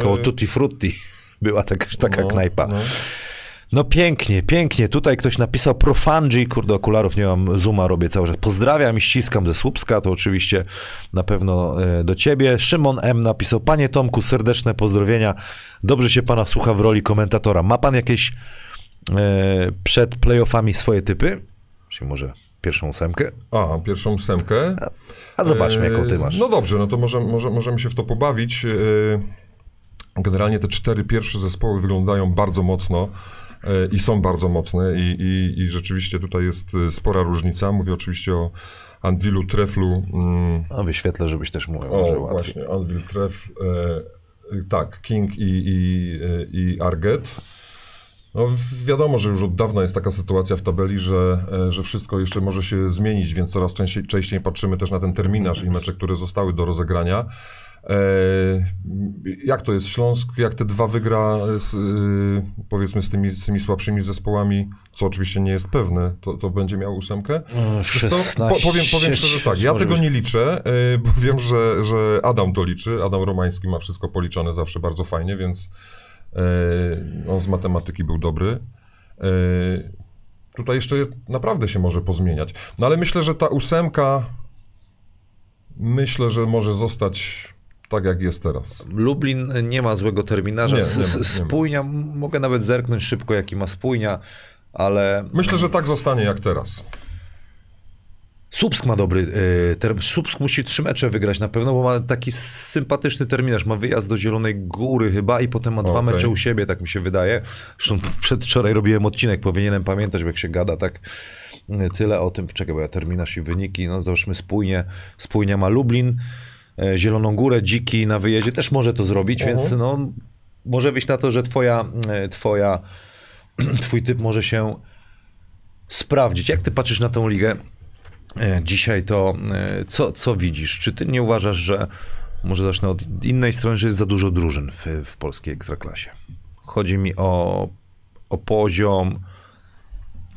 Koło Tutti Frutti była taka, taka no, knajpa. no. No pięknie, pięknie. Tutaj ktoś napisał Profangi, kurde, okularów nie mam, zooma robię cały czas. Pozdrawiam i ściskam ze Słupska, to oczywiście na pewno e, do ciebie. Szymon M. napisał, panie Tomku, serdeczne pozdrowienia. Dobrze się pana słucha w roli komentatora. Ma pan jakieś e, przed playoffami swoje typy? Czyli może pierwszą ósemkę? A, pierwszą ósemkę. A zobaczmy, jaką ty E, masz. No dobrze, no to może, może, możemy się w to pobawić. E, Generalnie te cztery pierwsze zespoły wyglądają bardzo mocno e, i są bardzo mocne i, i, i rzeczywiście tutaj jest e, spora różnica. Mówię oczywiście o Anwilu, Treflu, mm, No, wyświetlę, żebyś też mówił. o właśnie, Anvil, Trefl, e, tak, King i, i, e, i Arget. No, wiadomo, że już od dawna jest taka sytuacja w tabeli, że, e, że wszystko jeszcze może się zmienić, więc coraz częściej, częściej patrzymy też na ten terminarz i mecze, które zostały do rozegrania. E, jak to jest Śląsk? Jak te dwa wygra z, y, powiedzmy z tymi, z tymi słabszymi zespołami, co oczywiście nie jest pewne, to, to będzie miał ósemkę? Wiesz co, 16, po, powiem, powiem szczerze tak, ja tego nie liczę, y, bo wiem, że, że Adam to liczy. Adam Romański ma wszystko policzone zawsze bardzo fajnie, więc on z matematyki był dobry. Tutaj jeszcze naprawdę się może pozmieniać. No ale myślę, że ta ósemka myślę, że może zostać tak, jak jest teraz. Lublin nie ma złego terminarza. Nie, nie ma, nie ma. spójnia, mogę nawet zerknąć szybko, jaki ma spójnia, ale Myślę, że tak zostanie jak teraz. Słupsk ma dobry. y, ter... Słupsk musi trzy mecze wygrać na pewno, bo ma taki sympatyczny terminarz. Ma wyjazd do Zielonej Góry chyba i potem ma dwa mecze u siebie, tak mi się wydaje. Zresztą przedwczoraj robiłem odcinek, powinienem pamiętać, bo jak się gada tak y, tyle o tym. Czekaj, bo ja terminarz i wyniki. No zobaczmy spójnie. Spójnia ma Lublin, Zieloną Górę, Dziki na wyjeździe też może to zrobić, Mhm. więc no może wyjść na to, że twoja, y, twoja twój typ może się sprawdzić. Jak ty patrzysz na tą ligę e, dzisiaj, to e, co, co widzisz? Czy ty nie uważasz, że może zacznę od innej strony, że jest za dużo drużyn w, w polskiej ekstraklasie? Chodzi mi o, o poziom.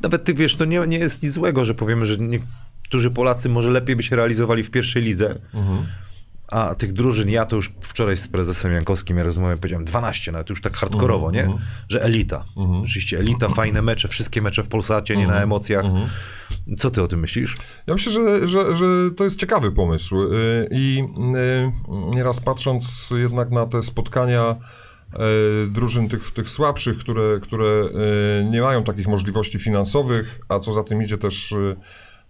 Nawet ty wiesz, to nie, nie jest nic złego, że powiemy, że niektórzy Polacy może lepiej by się realizowali w pierwszej lidze. A tych drużyn, ja to już wczoraj z prezesem Jankowskim ja rozmawiałem, powiedziałem 12, nawet już tak hardkorowo, nie? Że elita. Rzeczywiście elita, fajne mecze, wszystkie mecze w Polsacie, nie na emocjach. Co ty o tym myślisz? Ja myślę, że, że, że to jest ciekawy pomysł y, i y, nieraz patrząc jednak na te spotkania y, drużyn tych, tych słabszych, które, które nie mają takich możliwości finansowych, a co za tym idzie też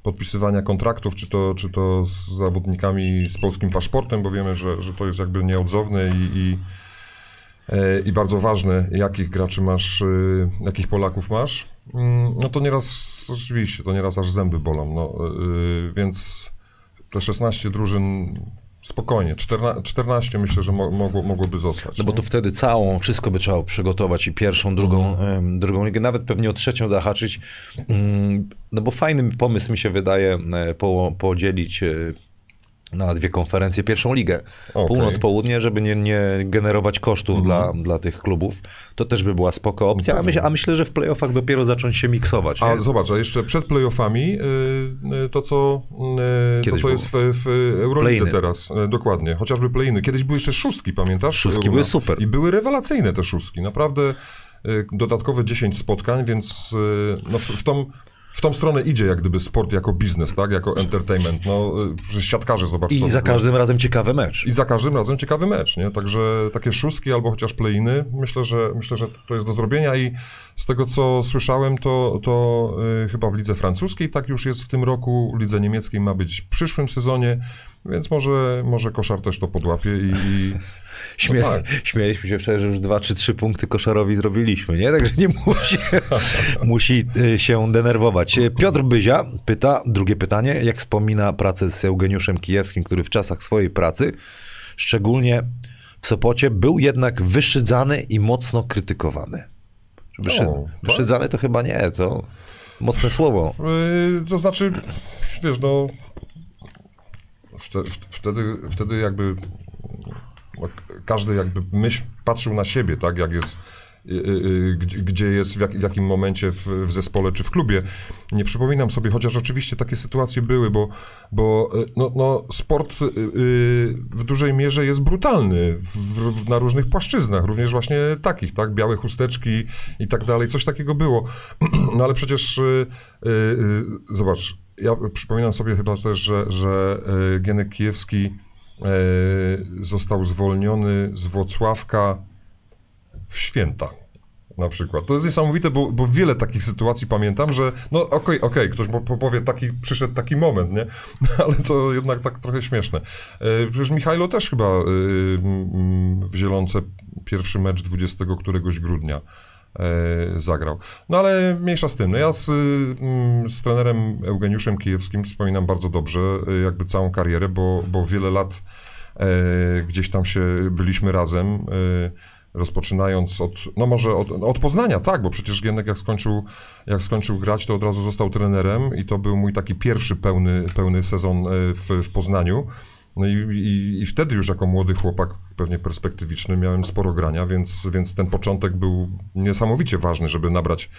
podpisywania kontraktów, czy to, czy to z zawodnikami z polskim paszportem, bo wiemy, że, że to jest jakby nieodzowne i, i, e, i bardzo ważne, jakich graczy masz, y, jakich Polaków masz, Mm, no to nieraz, rzeczywiście, to nieraz aż zęby bolą, no, y, więc te 16 drużyn spokojnie, 14, 14 myślę, że mo, mogło, mogłoby zostać. No bo to wtedy całą, wszystko by trzeba przygotować i pierwszą, drugą, em, drugą ligę, nawet pewnie o trzecią zahaczyć. Mm, No bo fajny pomysł mi się wydaje e, po, podzielić e, na dwie konferencje, pierwszą ligę. Okej. Północ-południe, żeby nie, nie generować kosztów dla, dla tych klubów. To też by była spoko opcja, a, myśl, a myślę, że w playoffach dopiero zacząć się miksować. A zobacz, a jeszcze przed playoffami y, y, to, co, y, to, co jest w, w Eurolidze teraz. Dokładnie, chociażby playiny. Kiedyś były jeszcze szóstki, pamiętasz? Szóstki były super. I były rewelacyjne te szóstki. Naprawdę dodatkowe 10 spotkań, więc no, w, w tą... W tą stronę idzie jak gdyby sport jako biznes, tak? Jako entertainment. No, y, siatkarze, zobacz. I za każdym razem ciekawy mecz. I za każdym razem ciekawy mecz, nie? Także takie szóstki albo chociaż play-iny, myślę, że myślę, że to jest do zrobienia i z tego, co słyszałem, to, to y, chyba w lidze francuskiej tak już jest w tym roku, lidze niemieckiej ma być w przyszłym sezonie, więc może, może koszar też to podłapie i... i Śmie- No tak. Śmieliśmy się wczoraj, że już dwa czy trzy punkty koszarowi zrobiliśmy, nie? Także nie musi, musi y, się denerwować. Piotr Byzia pyta, drugie pytanie, jak wspomina pracę z Eugeniuszem Kijewskim, który w czasach swojej pracy, szczególnie w Sopocie, był jednak wyszydzany i mocno krytykowany. Wyszy- O, tak? wyszydzany to chyba nie, co? Mocne słowo. y, to znaczy, wiesz, no... Wtedy, wtedy, jakby każdy jakby myśl patrzył na siebie, tak, jak jest, y, y, y, gdzie- jest, w, jak, w jakim momencie w, zespole czy w klubie. Nie przypominam sobie, chociaż oczywiście takie sytuacje były, bo, bo no, no, sport w dużej mierze jest brutalny w, na różnych płaszczyznach, również właśnie takich, tak, białe chusteczki i tak dalej, coś takiego było. No ale przecież zobacz, ja przypominam sobie chyba też, że, że y, Gienek Kijewski e, został zwolniony z Włocławka w święta. Na przykład. To jest niesamowite, bo, bo wiele takich sytuacji pamiętam, że no okej, okej, ktoś po- po- powie, taki, przyszedł taki moment, nie? Ale to jednak tak trochę śmieszne. E, Przecież Michajlo też chyba e, w Zielonce pierwszy mecz 20 któregoś grudnia e, zagrał. No ale mniejsza z tym. No ja z, mm, z trenerem Eugeniuszem Kijewskim wspominam bardzo dobrze e, jakby całą karierę, bo, bo wiele lat e, gdzieś tam się byliśmy razem. E, rozpoczynając od, no może od, od Poznania, tak, bo przecież Gienek jak skończył, jak skończył grać, to od razu został trenerem i to był mój taki pierwszy pełny, pełny sezon e, w, w Poznaniu. No i, i, i wtedy już jako młody chłopak, pewnie perspektywiczny, miałem sporo grania, więc, więc ten początek był niesamowicie ważny, żeby nabrać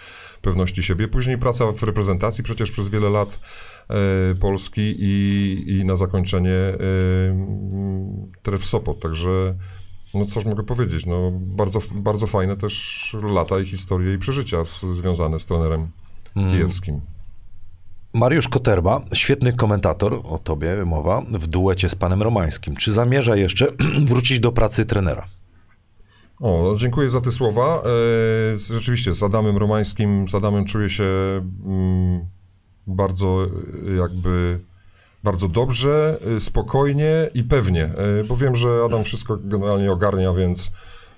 pewności siebie. Później praca w reprezentacji przecież przez wiele lat e, Polski i, i na zakończenie e, Tref Sopot, także no cóż mogę powiedzieć, no bardzo, bardzo fajne też lata i historie i przeżycia z, związane z trenerem kijewskim. Mariusz Koterba, świetny komentator, o tobie mowa, w duecie z panem Romańskim. Czy zamierza jeszcze wrócić do pracy trenera? O, dziękuję za te słowa. E, rzeczywiście, z Adamem Romańskim, z Adamem czuję się mm, bardzo e, jakby bardzo dobrze, e, spokojnie i pewnie, bo wiem, że Adam wszystko generalnie ogarnia, więc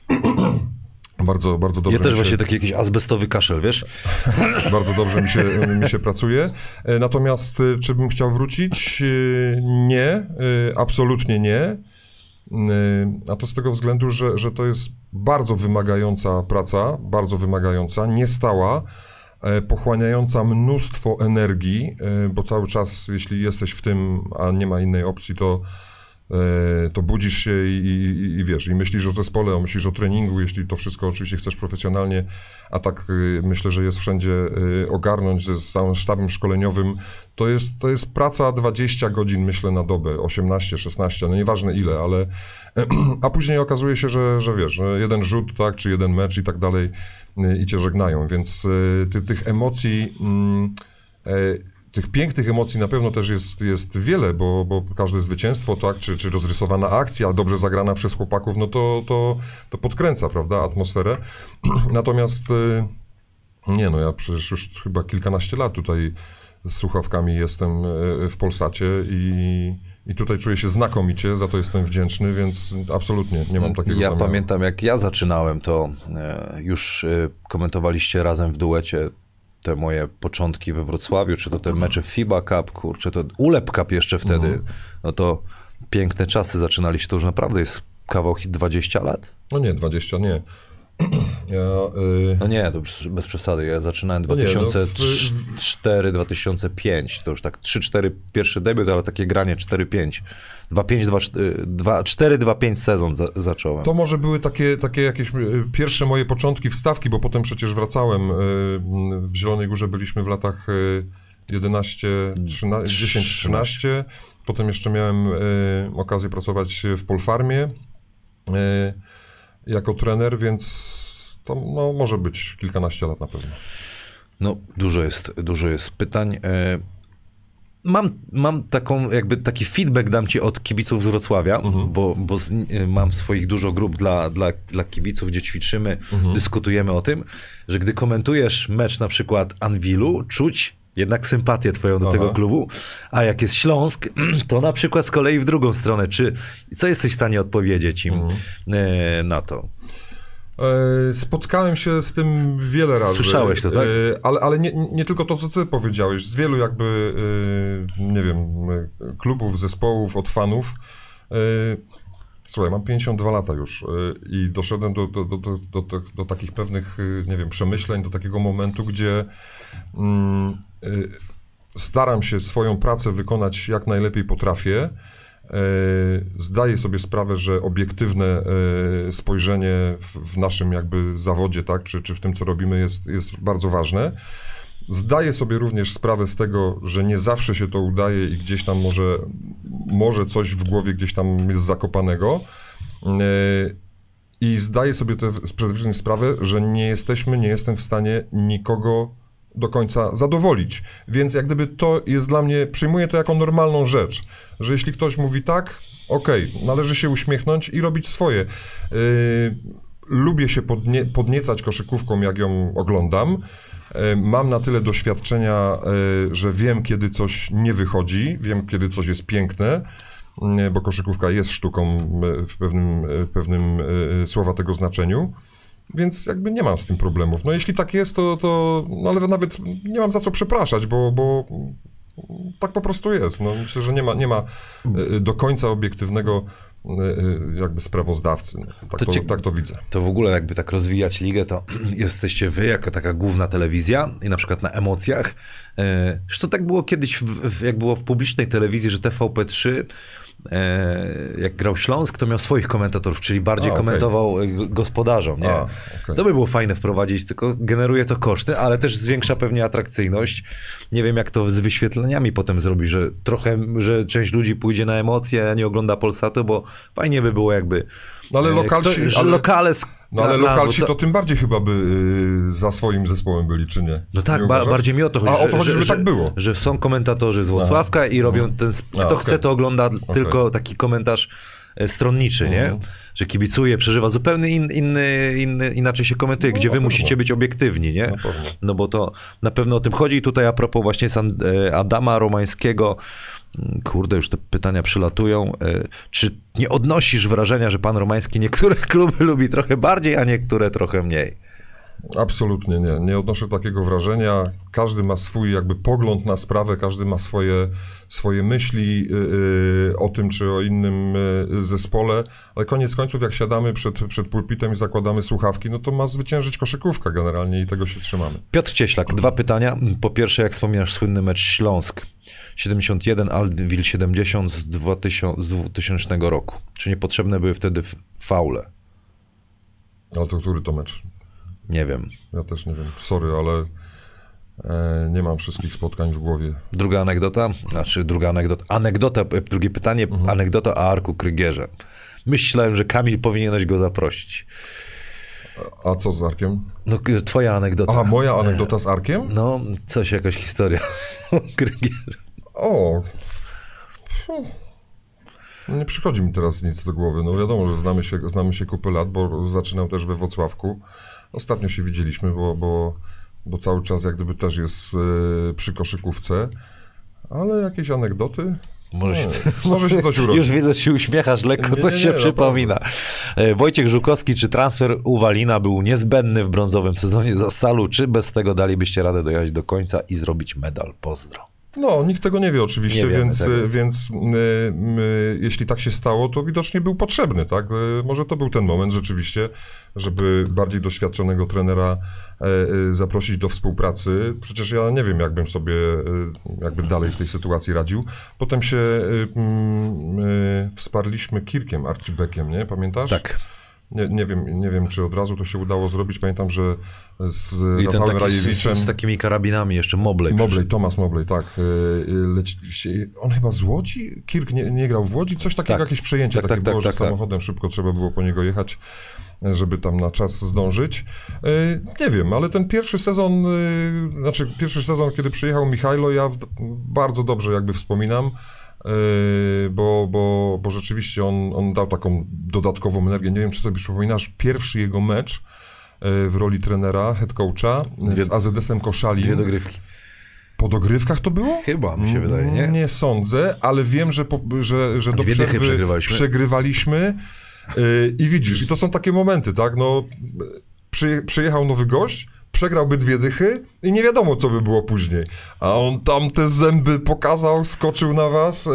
bardzo, bardzo dobrze Ja też mi się... właśnie taki jakiś azbestowy kaszel, wiesz? Bardzo dobrze mi się, mi się pracuje. E, Natomiast e, czy bym chciał wrócić? E, Nie, absolutnie nie. A to z tego względu, że, że to jest bardzo wymagająca praca, bardzo wymagająca, niestała, pochłaniająca mnóstwo energii, bo cały czas, jeśli jesteś w tym, a nie ma innej opcji, to to budzisz się i, i, i wiesz, i myślisz o zespole, myślisz o treningu, jeśli to wszystko oczywiście chcesz profesjonalnie, a tak y, myślę, że jest wszędzie y, ogarnąć z całym sztabem szkoleniowym, to jest, to jest praca 20 godzin, myślę, na dobę, 18, 16, no nieważne ile, ale a później okazuje się, że, że wiesz, że jeden rzut, tak, czy jeden mecz i tak dalej i cię żegnają, więc ty, tych emocji... mm, e, tych pięknych emocji na pewno też jest, jest wiele, bo, bo każde zwycięstwo, tak, czy, czy rozrysowana akcja, dobrze zagrana przez chłopaków, no to, to, to podkręca, prawda, atmosferę. Natomiast y, nie, no ja przecież już chyba kilkanaście lat tutaj z słuchawkami jestem y, w Polsacie i, i tutaj czuję się znakomicie, za to jestem wdzięczny, więc absolutnie nie mam takiego Ja zamiaru. pamiętam, jak ja zaczynałem, to e, już komentowaliście razem w duecie te moje początki we Wrocławiu, czy to te mecze FIBA Cup, kurczę, to Ulep Cup jeszcze wtedy, Mhm. no to piękne czasy zaczynaliście, to już naprawdę jest kawał hit 20 lat. No nie, 20 nie. Ja, y, No nie, to bez przesady. Ja zaczynałem No nie, no w- 2004-2005. To już tak 3-4 pierwszy debiut, ale takie granie 4-5. 4-2-5 sezon za, zacząłem. To może były takie, takie jakieś y, pierwsze moje początki wstawki, bo potem przecież wracałem. y, W Zielonej Górze byliśmy w latach y, 11, 13, 10, 13. Potem jeszcze miałem y, okazję pracować w Polfarmie jako trener, więc to no, może być kilkanaście lat na pewno. No, dużo jest, dużo jest pytań. E, Mam, mam taką, jakby taki feedback dam ci od kibiców z Wrocławia, bo, bo z, e, mam swoich dużo grup dla, dla, dla kibiców, gdzie ćwiczymy, dyskutujemy o tym, że gdy komentujesz mecz na przykład Anwilu, czuć jednak sympatię twoją do Aha. tego klubu, a jak jest Śląsk, to na przykład z kolei w drugą stronę. Czy co jesteś w stanie odpowiedzieć im e, na to? E, Spotkałem się z tym wiele razy. Słyszałeś to, tak? E, Ale, ale nie, nie tylko to, co ty powiedziałeś. Z wielu jakby, nie wiem, klubów, zespołów, od fanów. Słuchaj, mam 52 lata już e, i doszedłem do, do, do, do, takich pewnych, e, nie wiem, przemyśleń, do takiego momentu, gdzie mm, e, staram się swoją pracę wykonać jak najlepiej potrafię. Zdaję sobie sprawę, że obiektywne spojrzenie w naszym jakby zawodzie, tak, czy, czy w tym, co robimy, jest, jest bardzo ważne. Zdaję sobie również sprawę z tego, że nie zawsze się to udaje i gdzieś tam może, może coś w głowie gdzieś tam jest zakopanego. E, I zdaję sobie przede wszystkim sprawę, że nie jesteśmy, nie jestem w stanie nikogo do końca zadowolić. Więc jak gdyby to jest dla mnie, przyjmuję to jako normalną rzecz, że jeśli ktoś mówi tak, okej, należy się uśmiechnąć i robić swoje. Yy, lubię się podnie, podniecać koszykówką, jak ją oglądam. Yy, Mam na tyle doświadczenia, yy, że wiem, kiedy coś nie wychodzi, wiem, kiedy coś jest piękne, bo koszykówka jest sztuką yy, w pewnym, pewnym słowa tego znaczeniu. Więc jakby nie mam z tym problemów. No jeśli tak jest, to, to no ale nawet nie mam za co przepraszać, bo, bo tak po prostu jest. No myślę, że nie ma, nie ma e, do końca obiektywnego e, e, jakby sprawozdawcy. No, Tak To to, tak to widzę. to w ogóle jakby tak rozwijać ligę, to jesteście wy jako taka główna telewizja i na przykład na emocjach. E, Zresztą tak było kiedyś, w, w, jak było w publicznej telewizji, że TVP3, e, jak grał Śląsk, to miał swoich komentatorów, czyli bardziej A, okej. komentował e, gospodarzom, nie? A, okej. To by było fajne wprowadzić, tylko generuje to koszty, ale też zwiększa pewnie atrakcyjność. Nie wiem, jak to z wyświetleniami potem zrobić, że trochę, że część ludzi pójdzie na emocje, a nie ogląda Polsatu, bo fajnie by było jakby... No ale e, lokalsi- kto- że ale- lokale... No ale lokalsi to tym bardziej chyba by y, za swoim zespołem byli, czy nie? No tak, Nie ba- bardziej mi o to chodzi. A o to chodzi, żeby że, tak było. Że są komentatorzy z Włocławka i robią ten. sp- A, Kto okej. chce, to ogląda tylko taki komentarz e, stronniczy, nie? Mhm. Że kibicuje, przeżywa zupełnie in, inny, inny, inaczej się komentuje, No, gdzie wy pewno. musicie być obiektywni, nie? No bo to na pewno o tym chodzi. I tutaj a propos właśnie e, Adama Romańskiego, kurde, już te pytania przylatują. E, Czy nie odnosisz wrażenia, że pan Romański niektóre kluby lubi trochę bardziej, a niektóre trochę mniej? Absolutnie nie. Nie odnoszę takiego wrażenia. Każdy ma swój jakby pogląd na sprawę, każdy ma swoje, swoje myśli yy, o tym czy o innym yy, zespole, ale koniec końców jak siadamy przed, przed pulpitem i zakładamy słuchawki, no to ma zwyciężyć koszykówka generalnie i tego się trzymamy. Piotr Cieślak, dwa pytania. Po pierwsze, jak wspominasz słynny mecz Śląsk 71, Alwil 70 z 2000, z 2000 roku. Czy niepotrzebne były wtedy faule? Ale to który to mecz? Nie wiem. Ja też nie wiem. Sorry, ale e, nie mam wszystkich spotkań w głowie. Druga anegdota, znaczy druga anegdota, anegdota, e, drugie pytanie, anegdota o Arku Krygierze. Myślałem, że Kamil powinieneś go zaprosić. A co z Arkiem? No, twoja anegdota. Aha, moja anegdota z Arkiem? No, coś, jakaś historia o Krygierze. O. No Nie przychodzi mi teraz nic do głowy. No wiadomo, że znamy się, znamy się kupę lat, bo zaczynał też we Wrocławku. Ostatnio się widzieliśmy, bo, bo, bo cały czas jak gdyby też jest e, przy koszykówce. Ale jakieś anegdoty? Może się, Nie, może się coś urodzi. Już widzę, że się uśmiechasz lekko, Nie, coś nie, się nie, przypomina. E, Wojciech Żukowski, czy transfer u Walina był niezbędny w brązowym sezonie za Stalu, czy bez tego dalibyście radę dojechać do końca i zrobić medal? Pozdro. No, nikt tego nie wie oczywiście, Nie więc, tego. więc y, y, jeśli tak się stało, to widocznie był potrzebny, tak? Y, może to był ten moment rzeczywiście, żeby bardziej doświadczonego trenera e, y, zaprosić do współpracy. Przecież ja nie wiem, jakbym sobie jakby dalej w tej sytuacji radził. Potem się wsparliśmy Kirkiem Archibeckiem, nie? Pamiętasz? Tak. Nie, nie, wiem, nie wiem, czy od razu to się udało zrobić. Pamiętam, że z I Rafałem taki Rajewiczem... z, z takimi karabinami jeszcze, Mobley. Mobley, Tomasz Mobley, tak. y, y, Leci, on chyba z Łodzi? Kirk nie, nie grał w Łodzi? Coś takiego, Tak. jakieś przejęcie Tak, takie tak, było, tak, że tak, tak. samochodem szybko trzeba było po niego jechać, żeby tam na czas zdążyć. Y, Nie wiem, ale ten pierwszy sezon, znaczy pierwszy sezon, kiedy przyjechał Michajlo, ja bardzo dobrze jakby wspominam. Y, Bo, bo, bo rzeczywiście on, on dał taką dodatkową energię. Nie wiem, czy sobie przypominasz pierwszy jego mecz y, w roli trenera, head coacha z AZS-em Koszalin. Dwie dogrywki. Po dogrywkach to było? Chyba, mi się wydaje, nie? Nie sądzę, ale wiem, że, po, że, że do przerwy przegrywaliśmy. przegrywaliśmy. Yy, I widzisz, i to są takie momenty, tak? No, przy, przyjechał nowy gość, przegrałby dwie dychy i nie wiadomo, co by było później. A on tam te zęby pokazał, skoczył na was. Yy,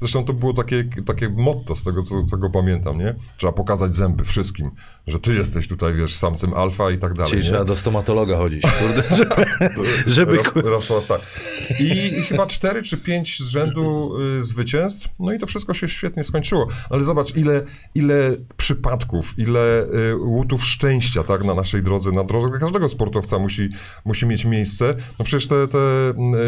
zresztą to było takie, takie motto z tego, co, co go pamiętam, nie? Trzeba pokazać zęby wszystkim, że ty jesteś tutaj, wiesz, samcem alfa i tak dalej. Czyli nie? trzeba do stomatologa chodzić, kurde, żeby, żeby raz, raz tak. I, I chyba cztery czy pięć z rzędu y, zwycięstw, no i to wszystko się świetnie skończyło. Ale zobacz, ile, ile przypadków, ile y, łutów szczęścia tak, na naszej drodze, na drodze każdego sportowca musi, musi mieć miejsce. No przecież te, te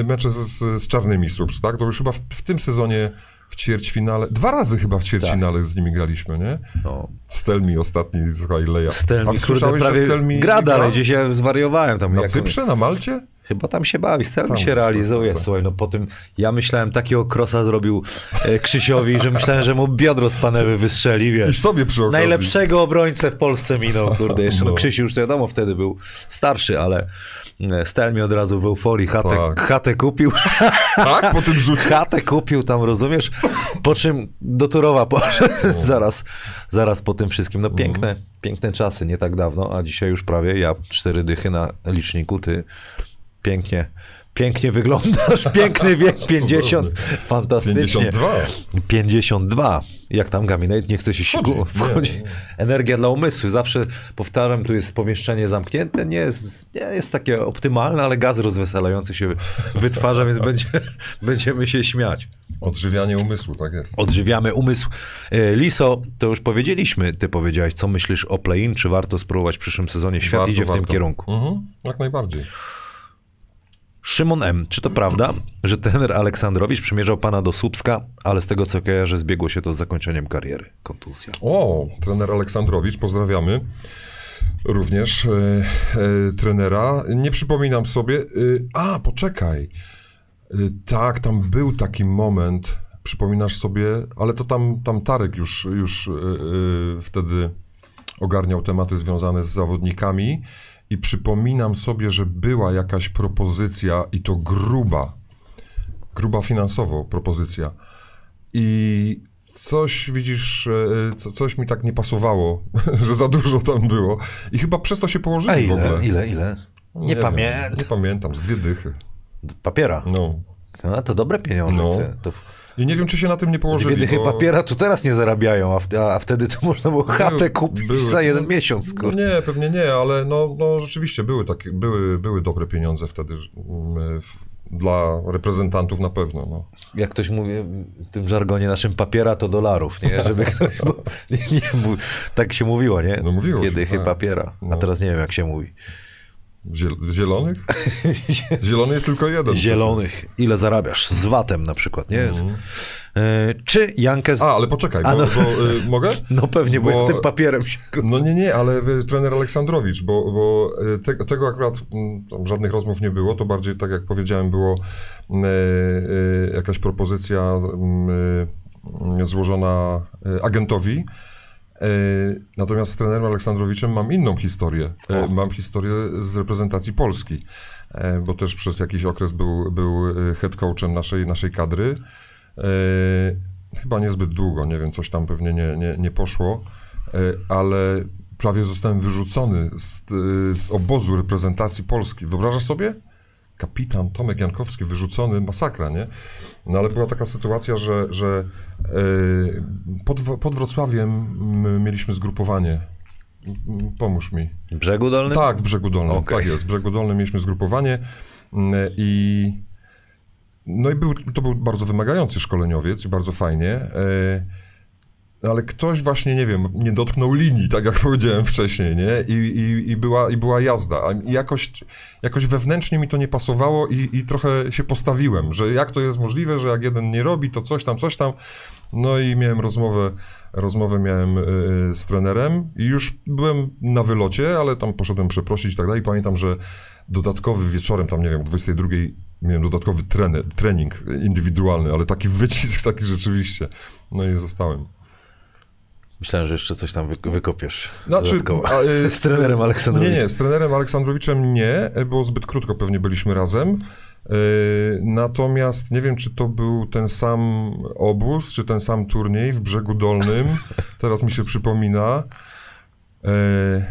y, mecze z, z, czarnymi subs, tak, to już chyba w, w tym sezonie w ćwierćfinale, dwa razy chyba w ćwierćfinale z nimi graliśmy, nie? No. Stelmi ostatni, słuchaj, leja. A Stelmi, kurde, słyszałeś, że prawie Stelmi gra dalej, gdzieś ja zwariowałem tam. Na jak- Cyprze, na Malcie? Chyba tam się bawi, Stelmi Tam się realizuje. tak, tak. Słuchaj, no po tym, ja myślałem, takiego krosa zrobił e, Krzysiowi, że myślałem, że mu biodro z panewy wystrzeli, I wiesz. sobie przy okazji. Najlepszego obrońcę w Polsce minął, kurde, jeszcze no, No. Krzysiu już to wiadomo, wtedy był starszy, ale e, Stelmi od razu w euforii chatę, Tak. chatę kupił, Tak, po tym rzucie. chatę kupił tam, rozumiesz? Po czym do Turowa poszedł zaraz, zaraz po tym wszystkim. No piękne, piękne czasy, nie tak dawno, a dzisiaj już prawie ja cztery dychy na liczniku, ty pięknie, pięknie wyglądasz, piękny wiek, 50, fantastycznie. 52. 52. Jak tam gabinet? Nie chce się siku. Wchodzi. Energia dla umysłu. Zawsze powtarzam, tu jest pomieszczenie zamknięte. Nie jest, nie jest takie optymalne, ale gaz rozweselający się wytwarza, więc będzie, będziemy się śmiać. Odżywianie umysłu, tak jest. Odżywiamy umysł. E, Liso, to już powiedzieliśmy. Ty powiedziałeś, co myślisz o play-in? Czy warto spróbować w przyszłym sezonie? Świat Warto, idzie w tym warto. kierunku. Mhm, jak najbardziej. Szymon M. Czy to prawda, że trener Aleksandrowicz przymierzał pana do Słupska, ale z tego co kojarzę, zbiegło się to z zakończeniem kariery? Kontuzja. O, trener Aleksandrowicz, pozdrawiamy. Również e, e, trenera. Nie przypominam sobie. E, a, poczekaj. E, tak, tam był taki moment. Przypominasz sobie, ale to tam, tam Tarek już, już e, e, wtedy ogarniał tematy związane z zawodnikami. I przypominam sobie, że była jakaś propozycja i to gruba, gruba finansowo propozycja. I coś, widzisz, e, co, coś mi tak nie pasowało, że za dużo tam było. I chyba przez to się położyli A w ile, ogóle. ile, ile? Nie, wiem, pamiętam. Nie pamiętam, z dwie dychy. Papiera. No. A, to dobre pieniądze. No. To I nie wiem, czy się na tym nie położyli. dwie dychy bo... papiera to teraz nie zarabiają, a, w, a wtedy to można było chatę kupić były- za jeden no, miesiąc. No nie, pewnie nie, ale no, no rzeczywiście były takie, były, były dobre pieniądze wtedy mm, dla reprezentantów na pewno. No. Jak ktoś mówi w tym żargonie naszym papiera, to dolarów, nie? Żeby ktoś, bo, nie, nie, tak się mówiło, nie? No mówiło Dwie się, tak. papiera. A No. teraz nie wiem, jak się mówi. Ziel- Zielonych? Zielony jest tylko jeden. Zielonych. Ile zarabiasz? Z VAT-em na przykład, nie? E, czy Jankes... A, ale poczekaj, bo, no. bo y, mogę? No pewnie, bo, Bo- ja tym papierem się... No nie, nie, ale trener Aleksandrowicz, bo, bo y, te, tego akurat mm, tam żadnych rozmów nie było, to bardziej, tak jak powiedziałem, było y, y, jakaś propozycja y, y, złożona agentowi. Y, Natomiast z trenerem Aleksandrowiczem mam inną historię. O. Mam historię z reprezentacji Polski, y, bo też przez jakiś okres był, był head coachem naszej, naszej kadry. Chyba niezbyt długo, nie wiem, coś tam pewnie nie, nie, nie poszło, ale prawie zostałem wyrzucony z, z obozu reprezentacji Polski. Wyobrażasz sobie? Kapitan Tomek Jankowski wyrzucony, masakra, nie? No ale była taka sytuacja, że, że e, pod, pod Wrocławiem mieliśmy zgrupowanie. Pomóż mi. Brzegu Dolnym? Tak, w Brzegu Dolnym. Okej. Tak jest, w Brzegu Dolnym mieliśmy zgrupowanie i no i był, to był bardzo wymagający szkoleniowiec i bardzo fajnie. E, Ale ktoś właśnie, nie wiem, nie dotknął linii, tak jak powiedziałem wcześniej, nie? I, i, i, była, i była jazda. I jakoś, jakoś wewnętrznie mi to nie pasowało i, i trochę się postawiłem, że jak to jest możliwe, że jak jeden nie robi, to coś tam, coś tam. No i miałem rozmowę, rozmowę miałem y, z trenerem i już byłem na wylocie, ale tam poszedłem przeprosić i tak dalej. Pamiętam, że dodatkowy wieczorem, tam nie wiem, o 22 miałem dodatkowy trener, trening indywidualny, ale taki wycisk taki rzeczywiście. No i zostałem. Myślałem, że jeszcze coś tam wy- wykopiesz. Znaczy, a, y, z trenerem Nie, Aleksandrowiczem. nie, z trenerem Aleksandrowiczem nie, bo zbyt krótko pewnie byliśmy razem. Y, Natomiast nie wiem, czy to był ten sam obóz, czy ten sam turniej w Brzegu Dolnym. Teraz mi się przypomina. Y,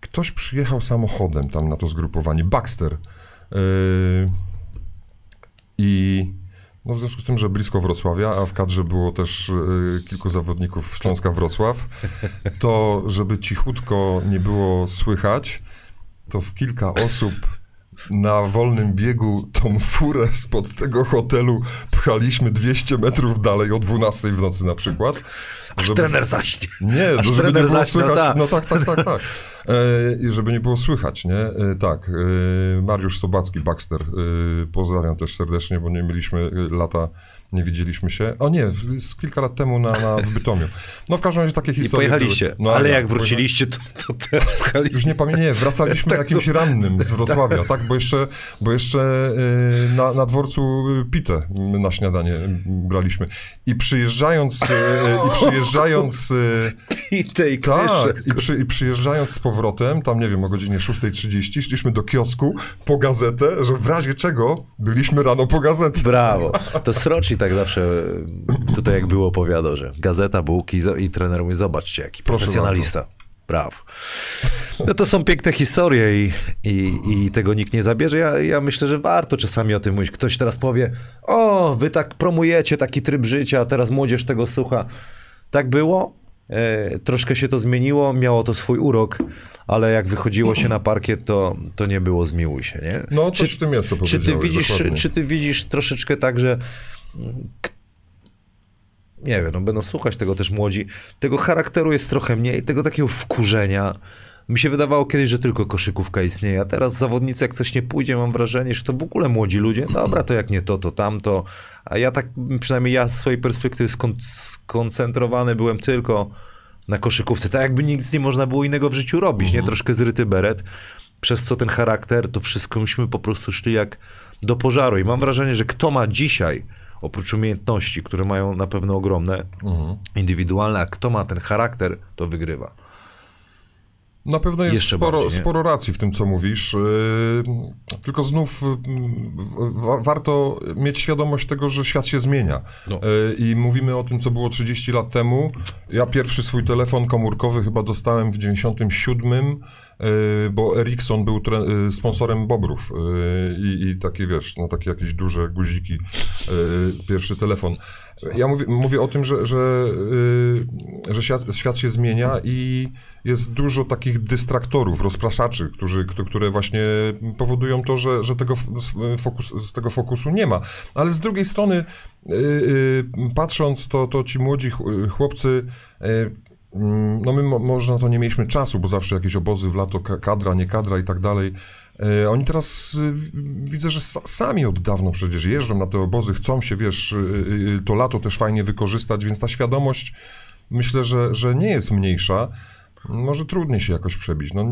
Ktoś przyjechał samochodem tam na to zgrupowanie. Baxter. Y, I no w związku z tym, że blisko Wrocławia, a w kadrze było też y, kilku zawodników Śląska Wrocław, to żeby cichutko nie było słychać, to w kilka osób na wolnym biegu tą furę spod tego hotelu pchaliśmy 200 metrów dalej o 12 w nocy na przykład. Aż żeby- trener zaśnie. nie, Aż no, żeby nie było zaśnie, no słychać. tak. No tak, tak, tak, tak. E, I żeby nie było słychać, nie? E, tak. E, Mariusz Sobacki, Baxter. E, pozdrawiam też serdecznie, bo nie mieliśmy e, lata, nie widzieliśmy się. O nie, z kilka lat temu na, na, w Bytomiu. No w każdym razie takie I historie. pojechaliście. były. No, ale ja, jak wróciliście, to, to pchali. już nie pamiętam, nie, wracaliśmy Tak, jakimś to- rannym z Wrocławia, tak? Bo jeszcze, bo jeszcze y, na, na dworcu y, pitę na śniadanie y, braliśmy. I przyjeżdżając, i przyjeżdżając, y, I tak, i, przy, i przyjeżdżając z powrotem, tam nie wiem, o godzinie 6.30, szliśmy do kiosku po gazetę, że w razie czego byliśmy rano po gazetę. Brawo. To Sroci tak zawsze e, tutaj jak było opowiadał, że gazeta, bułki i, trener mówi, zobaczcie jaki Proszę profesjonalista. Brawo. No to są piękne historie i, i, i tego nikt nie zabierze. Ja, ja myślę, że warto czasami o tym mówić. Ktoś teraz powie, o, wy tak promujecie taki tryb życia, a teraz młodzież tego słucha. Tak było. E, troszkę się to zmieniło, miało to swój urok, ale jak wychodziło się na parkiet, to, to nie było zmiłuj się, nie? No, coś w tym jest, co czy ty, widzisz, dokładnie. czy ty widzisz troszeczkę tak, że nie wiem, no będą słuchać tego też młodzi, tego charakteru jest trochę mniej, tego takiego wkurzenia. Mi się wydawało kiedyś, że tylko koszykówka istnieje, a teraz zawodnicy jak coś nie pójdzie, mam wrażenie, że to w ogóle młodzi ludzie, dobra, to jak nie to, to tamto, a ja tak, przynajmniej ja z swojej perspektywy skon- skoncentrowany byłem tylko na koszykówce, tak jakby nic nie można było innego w życiu robić, nie? Troszkę zryty beret, przez co ten charakter, to wszystko myśmy po prostu szli jak do pożaru. I mam wrażenie, że kto ma dzisiaj, oprócz umiejętności, które mają na pewno ogromne, Mhm. indywidualne, a kto ma ten charakter, to wygrywa. Na pewno jest Jeszcze sporo, bardziej, sporo racji w tym, co mówisz. Yy, Tylko znów yy, wa- warto mieć świadomość tego, że świat się zmienia. No. Yy, I mówimy o tym, co było 30 lat temu. Ja pierwszy swój telefon komórkowy chyba dostałem w 97, yy, bo Ericsson był yy, sponsorem Bobrów. Yy, I, I takie, wiesz, no takie jakieś duże guziki. Pierwszy telefon. Ja mówię, mówię o tym, że, że, że świat, świat się zmienia i jest dużo takich dystraktorów, rozpraszaczy, którzy, które właśnie powodują to, że, że tego, fokus, tego fokusu nie ma. Ale z drugiej strony, patrząc, to, to ci młodzi ch- chłopcy. Mm, no my mo, może na to nie mieliśmy czasu, bo zawsze jakieś obozy w lato, ka- kadra, nie kadra i tak dalej. E, Oni teraz y, widzę, że sa- sami od dawna przecież jeżdżą na te obozy, chcą się, wiesz, y, y, to lato też fajnie wykorzystać, więc ta świadomość myślę, że, że nie jest mniejsza. Może trudniej się jakoś przebić, no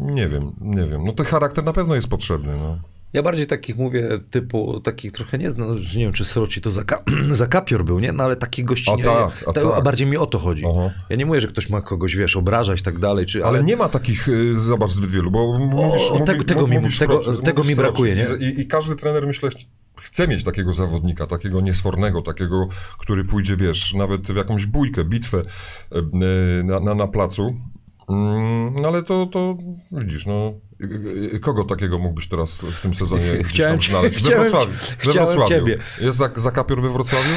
nie wiem, nie wiem. No ten charakter na pewno jest potrzebny, no. Ja bardziej takich mówię typu, takich trochę nie znam, że nie wiem czy Sroci to zakapior był, nie? No ale takich gości A nie, tak, tak. bardziej mi o to chodzi. Aha. Ja nie mówię, że ktoś ma kogoś, wiesz, obrażać i tak dalej, czy, Ale nie ma takich, y, zobacz, zbyt wielu, bo mówisz... o, tego- tego mi- tego- tego mi brakuje, nie? I, I każdy trener, myślę, ch- chce mieć takiego zawodnika, takiego niesfornego, takiego, który pójdzie, wiesz, nawet w jakąś bójkę, bitwę e, na, na, na placu. Mm, No ale to, to widzisz, no kogo takiego mógłbyś teraz w tym sezonie Chciałem znaleźć? chciałem we Wrocławiu. we Wrocławiu. ciebie. Jest zak- zakapior we Wrocławiu?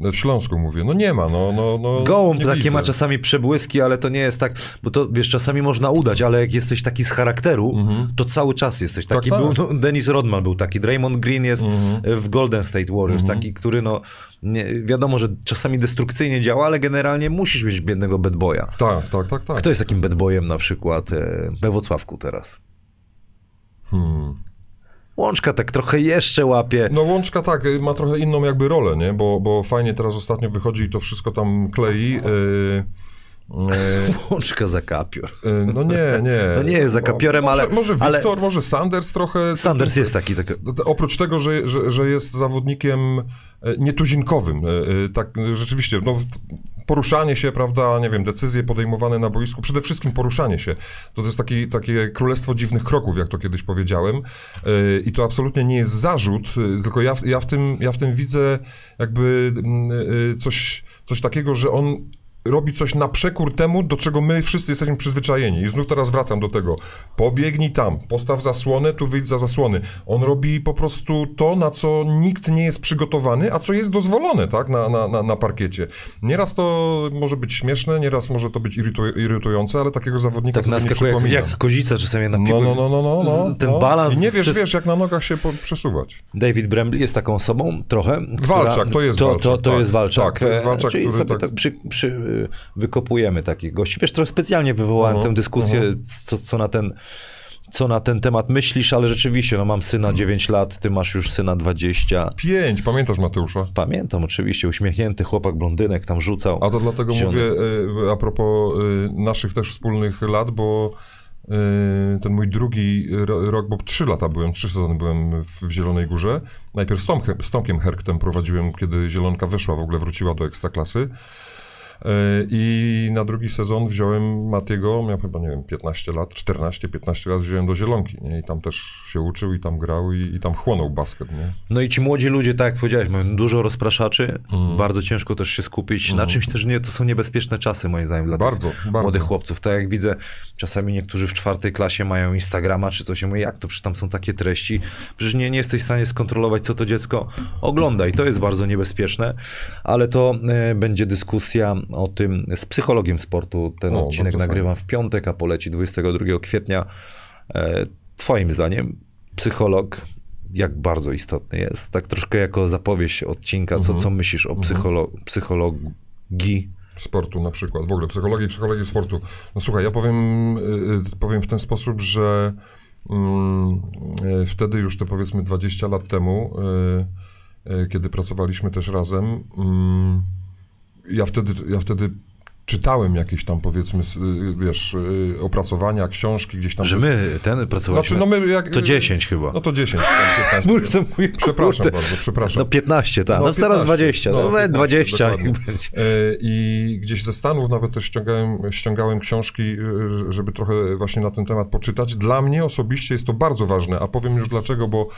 W Śląsku mówię. No nie ma, no. no, no Gołąb takie widzę. ma czasami przebłyski, ale to nie jest tak, bo to wiesz, czasami można udać, ale jak jesteś taki z charakteru, to cały czas jesteś taki. Mhm. Tak, był, tak. no, Dennis Rodman był taki, Draymond Green jest w Golden State Warriors, Mhm. taki, który no, nie, wiadomo, że czasami destrukcyjnie działa, ale generalnie musisz mieć biednego bad boya. Tak, tak, tak, tak. Kto jest takim bad boyem na przykład e, we Wrocławku teraz? Hmm. Łączka tak trochę jeszcze łapie. No Łączka tak, y, ma trochę inną jakby rolę, nie? Bo, bo fajnie teraz ostatnio wychodzi i to wszystko tam klei. Yy, yy, Łączka za kapior. no nie, nie. No nie jest za kapiorem, może, ale- Może ale- Wiktor, może Sanders trochę. Sanders jest taki, tak, No Oprócz tego, że, że, że jest zawodnikiem nietuzinkowym, tak rzeczywiście, no, poruszanie się, prawda, nie wiem, decyzje podejmowane na boisku, przede wszystkim poruszanie się, to, jest taki, takie królestwo dziwnych kroków, jak to kiedyś powiedziałem. E, i to absolutnie nie jest zarzut, e, tylko ja, ja, w, tym, ja w tym widzę jakby mm, e, coś, coś takiego, że on robi coś na przekór temu, do czego my wszyscy jesteśmy przyzwyczajeni. I znów teraz wracam do tego. Pobiegnij tam, postaw zasłonę, tu wyjdź za zasłony. On robi po prostu to, na co nikt nie jest przygotowany, a co jest dozwolone, tak, na, na, na, na parkiecie. Nieraz to może być śmieszne, nieraz może to być irytu, irytujące, ale takiego zawodnika tak naskakuje jak, jak kozica czasami na No, piłkę. no, no, no, no, no, Ten no. balans I nie wiesz, przez- wiesz, jak na nogach się przesuwać. David Bremley jest taką osobą trochę. Walczak, to jest to, Walczak, To, to tak. jest Walczak. Tak, to jest e, Walczak, Czyli który tak- tak przy, przy, wykopujemy takich gości. Wiesz, trochę specjalnie wywołałem Mhm, tę dyskusję, co, co na ten co na ten temat myślisz, ale rzeczywiście, no mam syna 9 lat, ty masz już syna 20. Pięć, pamiętasz Mateusza? Pamiętam oczywiście, uśmiechnięty chłopak blondynek tam rzucał. A to dlatego mówię e, a propos e, naszych też wspólnych lat, bo e, ten mój drugi ro- rok, bo trzy lata byłem, trzy sezony byłem w, Zielonej Górze. Najpierw z, Tomkiem, z Tomkiem Herktem prowadziłem, kiedy Zielonka weszła, w ogóle wróciła do Ekstraklasy. E, I na drugi sezon wziąłem Matiego, miał chyba, nie wiem, 15 lat, 14-15 lat wziąłem do Zielonki, nie? I tam też się uczył i tam grał i, i tam chłonął basket, nie? No i ci młodzi ludzie, tak jak powiedziałeś, mają dużo rozpraszaczy, Mhm. bardzo ciężko też się skupić na czymś też nie, to są niebezpieczne czasy moim zdaniem dla Bardzo, tych bardzo. młodych chłopców. Tak jak widzę, czasami niektórzy w czwartej klasie mają Instagrama czy coś, ja mówię, jak to, przecież tam są takie treści, przecież nie, nie jesteś w stanie skontrolować, co to dziecko ogląda i to jest bardzo niebezpieczne, ale to e, będzie dyskusja o tym z psychologiem sportu. Ten O, odcinek nagrywam w piątek, a poleci 22 kwietnia. E, twoim zdaniem psycholog jak bardzo istotny jest. Tak troszkę jako zapowiedź odcinka, co, co myślisz o psycholo- psychologii? sportu na przykład, w ogóle psychologii, psychologii sportu. No słuchaj, ja powiem, y, y, powiem w ten sposób, że mm, y, wtedy już te powiedzmy 20 lat temu, y, y, kiedy pracowaliśmy też razem, mm, ja wtedy, ja wtedy czytałem jakieś tam powiedzmy, y, wiesz, y, opracowania, książki gdzieś tam. Że my ten pracowaliśmy. Znaczy, no my jak, To 10 chyba. No to 10. tam 15. Boże, to mówię, Przepraszam kurde. bardzo, przepraszam. No 15, tak. No, No, zaraz 15. 20. No, No, 20. 20 dokładnie. jak będzie. E, I gdzieś ze Stanów nawet też ściągałem, ściągałem książki, e, żeby trochę właśnie na ten temat poczytać. Dla mnie osobiście jest to bardzo ważne, a powiem już dlaczego, bo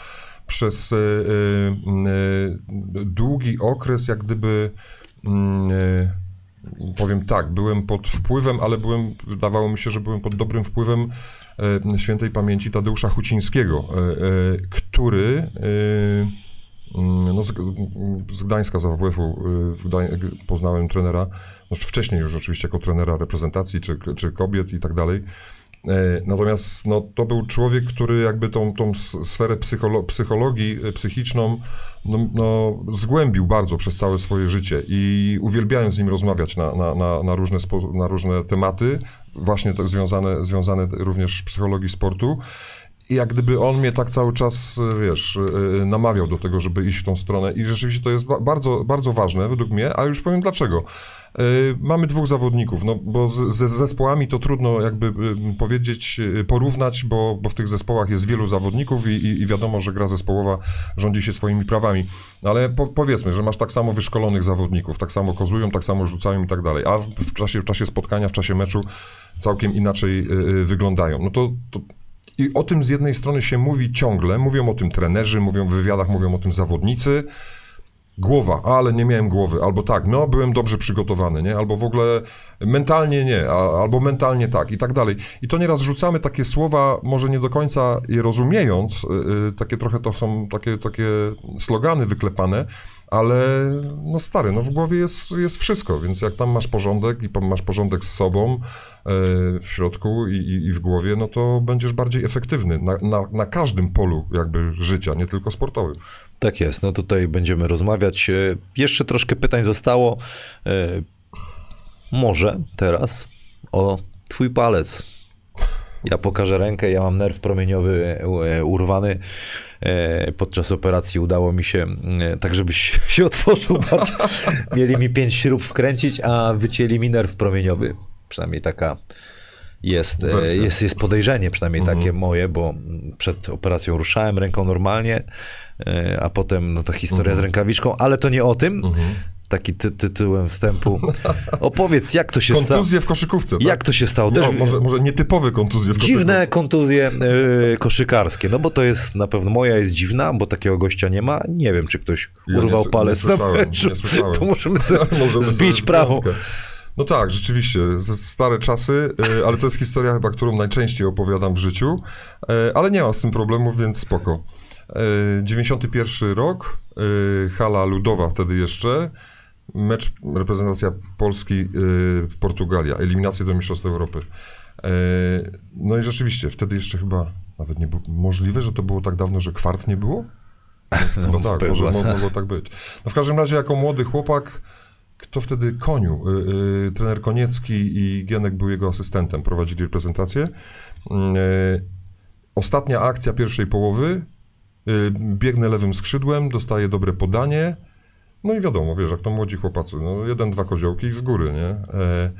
przez długi okres jak gdyby powiem tak, byłem pod wpływem, ale byłem, wydawało mi się, że byłem pod dobrym wpływem e, świętej pamięci Tadeusza Hucińskiego, e, e, który e, mm, no, z, Gdańska z AWF-u e, poznałem trenera, no, wcześniej już oczywiście jako trenera reprezentacji czy, czy kobiet i tak dalej. E, Natomiast no, to był człowiek, który jakby tą, tą sferę psycholo- psychologii e, psychiczną no, no, zgłębił bardzo przez całe swoje życie i uwielbiałem z nim rozmawiać na, na, na, na, różne, na różne tematy, właśnie to związane, związane również z psychologii sportu. I jak gdyby on mnie tak cały czas, e, wiesz, namawiał do tego, żeby iść w tą stronę. I rzeczywiście to jest ba- bardzo, bardzo ważne według mnie, a już powiem dlaczego. E, Mamy dwóch zawodników, no bo ze zespołami to trudno jakby e, powiedzieć, e, porównać, bo, bo w tych zespołach jest wielu zawodników i, i, i wiadomo, że gra zespołowa rządzi się swoimi prawami. Ale po, powiedzmy, że masz tak samo wyszkolonych zawodników, tak samo kozują, tak samo rzucają i tak dalej, a w, w, czasie, w czasie spotkania, w czasie meczu całkiem inaczej wyglądają. No to, to i o tym z jednej strony się mówi ciągle, mówią o tym trenerzy, mówią w wywiadach, mówią o tym zawodnicy. Głowa, ale nie miałem głowy, albo tak, no byłem dobrze przygotowany, nie? Albo w ogóle mentalnie nie, a, albo mentalnie tak i tak dalej. I to nieraz rzucamy takie słowa, może nie do końca je rozumiejąc, yy, takie trochę to są takie, takie slogany wyklepane, ale no stary, no w głowie jest, jest wszystko, więc jak tam masz porządek i masz porządek z sobą e, w środku i, i, i w głowie, no to będziesz bardziej efektywny na, na, na każdym polu jakby życia, nie tylko sportowym. Tak jest, no tutaj będziemy rozmawiać. E, Jeszcze troszkę pytań zostało. E, Może teraz o twój palec. Ja pokażę rękę, ja mam nerw promieniowy e, urwany. E, Podczas operacji udało mi się, e, tak żebyś się otworzył, mieli mi pięć śrub wkręcić, a wycięli mi nerw promieniowy. Przynajmniej taka jest, e, Wersja. jest, jest podejrzenie, przynajmniej Mhm. takie moje, bo przed operacją ruszałem ręką normalnie, e, a potem no to historia Mhm. z rękawiczką, ale to nie o tym. Taki ty, tytułem wstępu. Opowiedz, jak to się stało. Kontuzje w koszykówce, tak? Jak to się stało? Też No, może, może nietypowe kontuzje w dziwne kontuzje e, koszykarskie. No bo to jest na pewno moja jest dziwna, bo takiego gościa nie ma. Nie wiem, czy ktoś Ja nie urwał nie palec na słyszałem, meczu. nie słyszałem. To możemy sobie Możemy zbić sobie. No tak, rzeczywiście, stare czasy, y, ale to jest historia chyba, którą najczęściej opowiadam w życiu, y, ale nie mam z tym problemu, więc spoko. Y, 91 rok, y, hala ludowa wtedy jeszcze, mecz reprezentacja Polski, y, Portugalia, eliminacje do Mistrzostw Europy. Y, No i rzeczywiście, wtedy jeszcze chyba nawet nie było możliwe, że to było tak dawno, że kwart nie było? No, No, tak, może mo- mogło tak być. No w każdym razie jako młody chłopak, kto wtedy Koniu, y, y, trener Koniecki i Gienek był jego asystentem, prowadzili reprezentację. Y, ostatnia akcja pierwszej połowy, y, biegnę lewym skrzydłem, dostaję dobre podanie, no i wiadomo, wiesz, jak to młodzi chłopacy, no jeden, dwa koziołki i z góry, nie? E,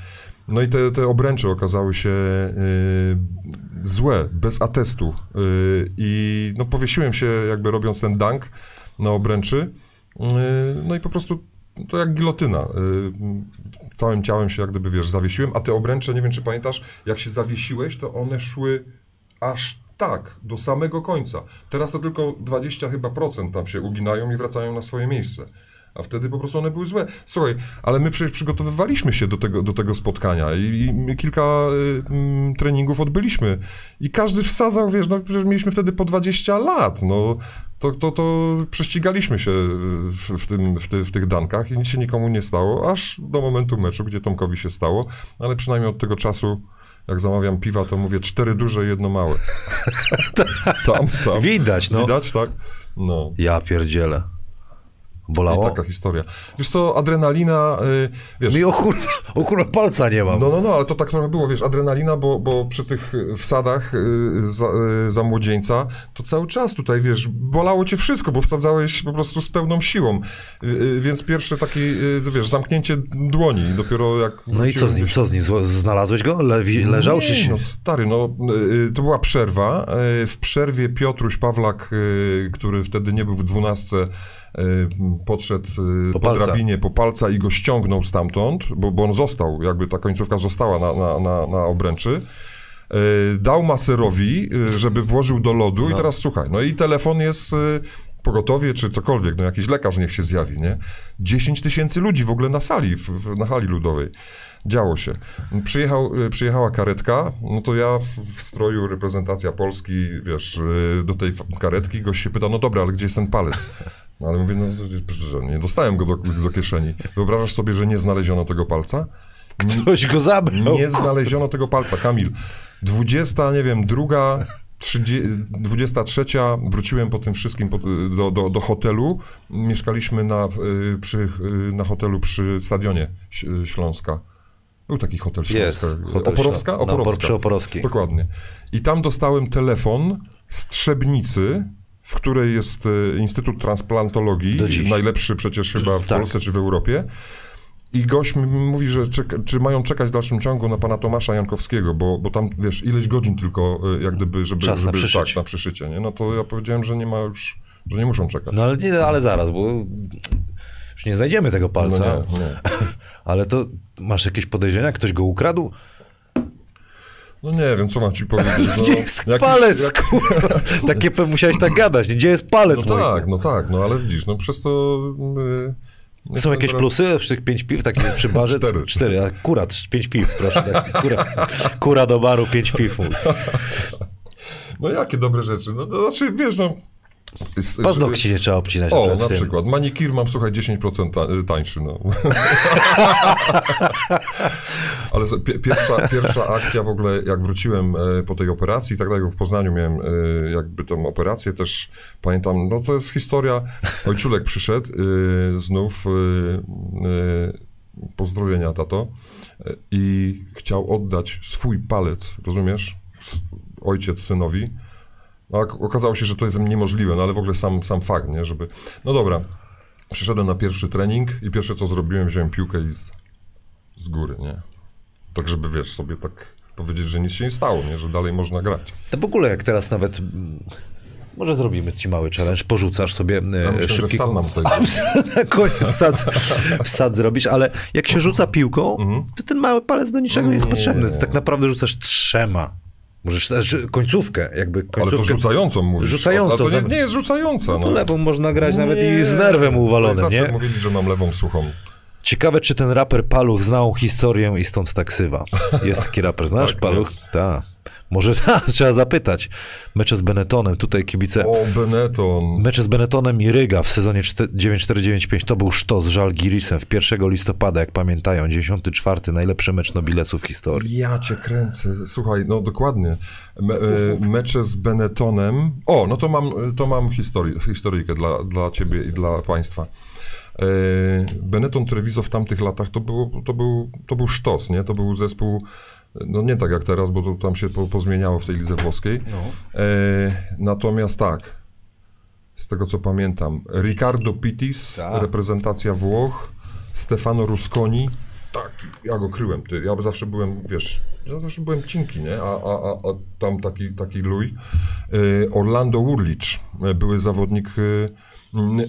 No i te, te obręcze okazały się y, złe, bez atestu. Y, I no powiesiłem się jakby robiąc ten dunk na obręczy. Y, No i po prostu to jak gilotyna. Całym ciałem się jak gdyby, wiesz, zawiesiłem, a te obręcze, nie wiem czy pamiętasz, jak się zawiesiłeś, to one szły aż tak, do samego końca. Teraz to tylko 20 chyba procent tam się uginają i wracają na swoje miejsce. A wtedy po prostu one były złe. Słuchaj, ale my przecież przygotowywaliśmy się do tego, do tego spotkania i, i kilka y, mm, treningów odbyliśmy. I każdy wsadzał, wiesz, no przecież mieliśmy wtedy po 20 lat, no. To, to, to prześcigaliśmy się w, w, tym, w, ty, w tych dankach i nic się nikomu nie stało, aż do momentu meczu, gdzie Tomkowi się stało, ale przynajmniej od tego czasu jak zamawiam piwa, to mówię cztery duże, jedno małe. tam, tam. Widać, no. Widać, tak? No. Ja pierdzielę. I Bolało? taka historia. Wiesz co, adrenalina, y, wiesz... Mi o kurwa, o kurwa palca nie mam. No, no, no, ale to tak trochę było, wiesz, adrenalina, bo, bo przy tych wsadach y, za, y, za młodzieńca, to cały czas tutaj, wiesz, bolało cię wszystko, bo wsadzałeś po prostu z pełną siłą. Więc pierwsze takie, wiesz, zamknięcie dłoni, dopiero jak... No i co z nim? Co z nim? Znalazłeś go? Lewi, leżał nie, czy się... No stary, no to była przerwa. W przerwie Piotruś Pawlak, który wtedy nie był w dwunastce, podszedł y, Po po, drabinie po palca i go ściągnął stamtąd, bo, bo on został, jakby ta końcówka została na, na, na, na obręczy. Y, Dał maserowi, y, żeby włożył do lodu i teraz słuchaj, no i telefon jest... y, Pogotowie czy cokolwiek, no jakiś lekarz niech się zjawi, nie? 10 tysięcy ludzi w ogóle na sali, w, w, na hali ludowej. Działo się. Przyjechał, y, przyjechała karetka, no to ja w, w stroju reprezentacja Polski, wiesz, y, do tej karetki gość się pyta, no dobra, ale gdzie jest ten palec? No ale mówię, no że nie dostałem go do, do kieszeni. Wyobrażasz sobie, że nie znaleziono tego palca? Ktoś go zabrał. Nie znaleziono tego palca, Kamil. 20, nie wiem, druga, 30, 23, wróciłem po tym wszystkim do, do, do hotelu. Mieszkaliśmy na, y, przy, na hotelu przy stadionie Śląska. Był taki hotel. Śląska. hotel Oporowska? Ślą- No, Oporowska. przy Oporowskiej. Dokładnie. I tam dostałem telefon z Trzebnicy, w której jest e, Instytut Transplantologii, najlepszy przecież chyba w Tak. Polsce czy w Europie. I gość mi mówi, że czeka, czy mają czekać w dalszym ciągu na pana Tomasza Jankowskiego, bo, bo tam, wiesz, ileś godzin tylko e, jak gdyby, żeby... Czas na żeby, przyszycie. Tak, na przyszycie, nie? No to ja powiedziałem, że nie ma już, że nie muszą czekać. No ale, nie, ale zaraz, bo już nie znajdziemy tego palca. No nie, nie. Ale to masz jakieś podejrzenia? Ktoś go ukradł? No nie wiem, co mam ci powiedzieć. No, Gdzie jest jakiś- palec, jak- kurwa? Takie musiałeś tak gadać. Gdzie jest palec No mój? tak, no tak, no ale widzisz, no przez to... Yy, Są jakieś teraz- plusy przy tych pięć piw, takie przy barze? Cztery. Cztery, a kura, pięć piw, proszę. Tak, kura, kura do baru, pięć piw. No jakie dobre rzeczy, no to znaczy, wiesz, no... jest- Paznokcie nie trzeba obcinać. O, na przykład. Manikir mam, słuchaj, 10% ta, tańszy, no. Ale pierwsza, pierwsza akcja w ogóle, jak wróciłem e, po tej operacji i tak dalej, w Poznaniu miałem e, jakby tą operację też, pamiętam, no to jest historia, ojczulek przyszedł e, znów, pozdrowienia tato, i chciał oddać swój palec, rozumiesz, ojciec synowi, no, okazało się, że to jest niemożliwe, no ale w ogóle sam, sam fakt, nie, żeby... No dobra, przyszedłem na pierwszy trening i pierwsze co zrobiłem, wziąłem piłkę i z, z góry, nie? Tak, żeby, wiesz, sobie tak powiedzieć, że nic się nie stało, nie? Że dalej można grać. No w ogóle jak teraz nawet... mm, Może zrobimy ci mały challenge, porzucasz sobie e, Ja myślę, szybki... sam mam tutaj... na koniec wsad, wsad zrobić, ale jak się rzuca piłką, Mhm. to ten mały palec do niczego nie jest potrzebny. Tak naprawdę rzucasz trzema. Możesz też końcówkę, jakby Ale końcówkę. to rzucającą mówisz. Rzucającą, to nie, zam- nie jest rzucająca, No no. lewą można grać nawet Nie. i z nerwem uwalonym, Zawsze nie? mówili, że mam lewą suchą. Ciekawe, czy ten raper Paluch znał historię i stąd tak taksywa. Jest taki raper, znasz Tak, Paluch? Tak. Może trzeba zapytać. Mecze z Benettonem, tutaj kibice. O, Benetton. Mecze z Benettonem i Ryga w sezonie 4- 9495 to był sztos z Żalgirisem w 1 listopada, jak pamiętają, 94 najlepszy mecz Nobilesów w historii. Ja cię kręcę. Słuchaj, no dokładnie. Me, e, mecze z Benettonem. O, no to mam, to mam historię, historyjkę dla, dla ciebie i dla państwa. E, Benetton Treviso w tamtych latach to, było, to, był, to był sztos, nie? To był zespół, no nie tak jak teraz, bo to tam się po, pozmieniało w tej lidze włoskiej. E, natomiast tak, z tego co pamiętam, Riccardo Pitis, Tak. reprezentacja Włoch, Stefano Rusconi, tak, ja go kryłem, ty, ja zawsze byłem, wiesz, ja zawsze byłem cinki, nie, a, a, a, a tam taki, taki luj. E, Orlando Urlicz, e, były zawodnik e,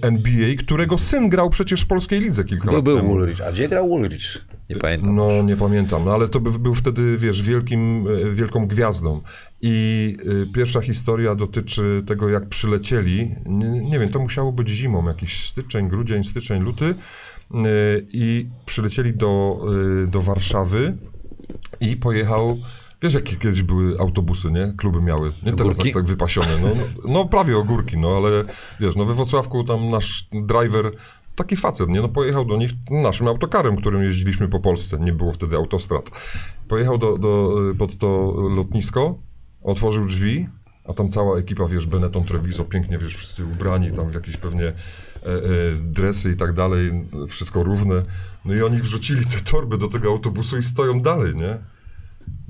NBA, którego syn grał przecież w polskiej lidze kilka Był, lat był temu. Ulrich. A gdzie grał Ulrich? Nie pamiętam. No, nie pamiętam, no ale to by, był wtedy, wiesz, wielkim, e, wielką gwiazdą. I y, pierwsza historia dotyczy tego, jak przylecieli. Nie, nie wiem, to musiało być zimą, jakiś styczeń, grudzień, styczeń, luty. Y, I przylecieli do, y, do Warszawy i pojechał. Wiesz, jakie kiedyś były autobusy, nie? Kluby miały. Nie teraz tak, tak wypasione. No, no, no prawie ogórki, no ale wiesz, no we Wrocławku tam nasz driver, taki facet, nie? No pojechał do nich naszym autokarem, którym jeździliśmy po Polsce. Nie było wtedy autostrad. Pojechał do, do, pod to lotnisko, otworzył drzwi, a tam cała ekipa, wiesz, Benetton Treviso, pięknie, wiesz, wszyscy ubrani, tam w jakieś pewnie e, e, dresy i tak dalej, wszystko równe. No i oni wrzucili te torby do tego autobusu i stoją dalej, nie?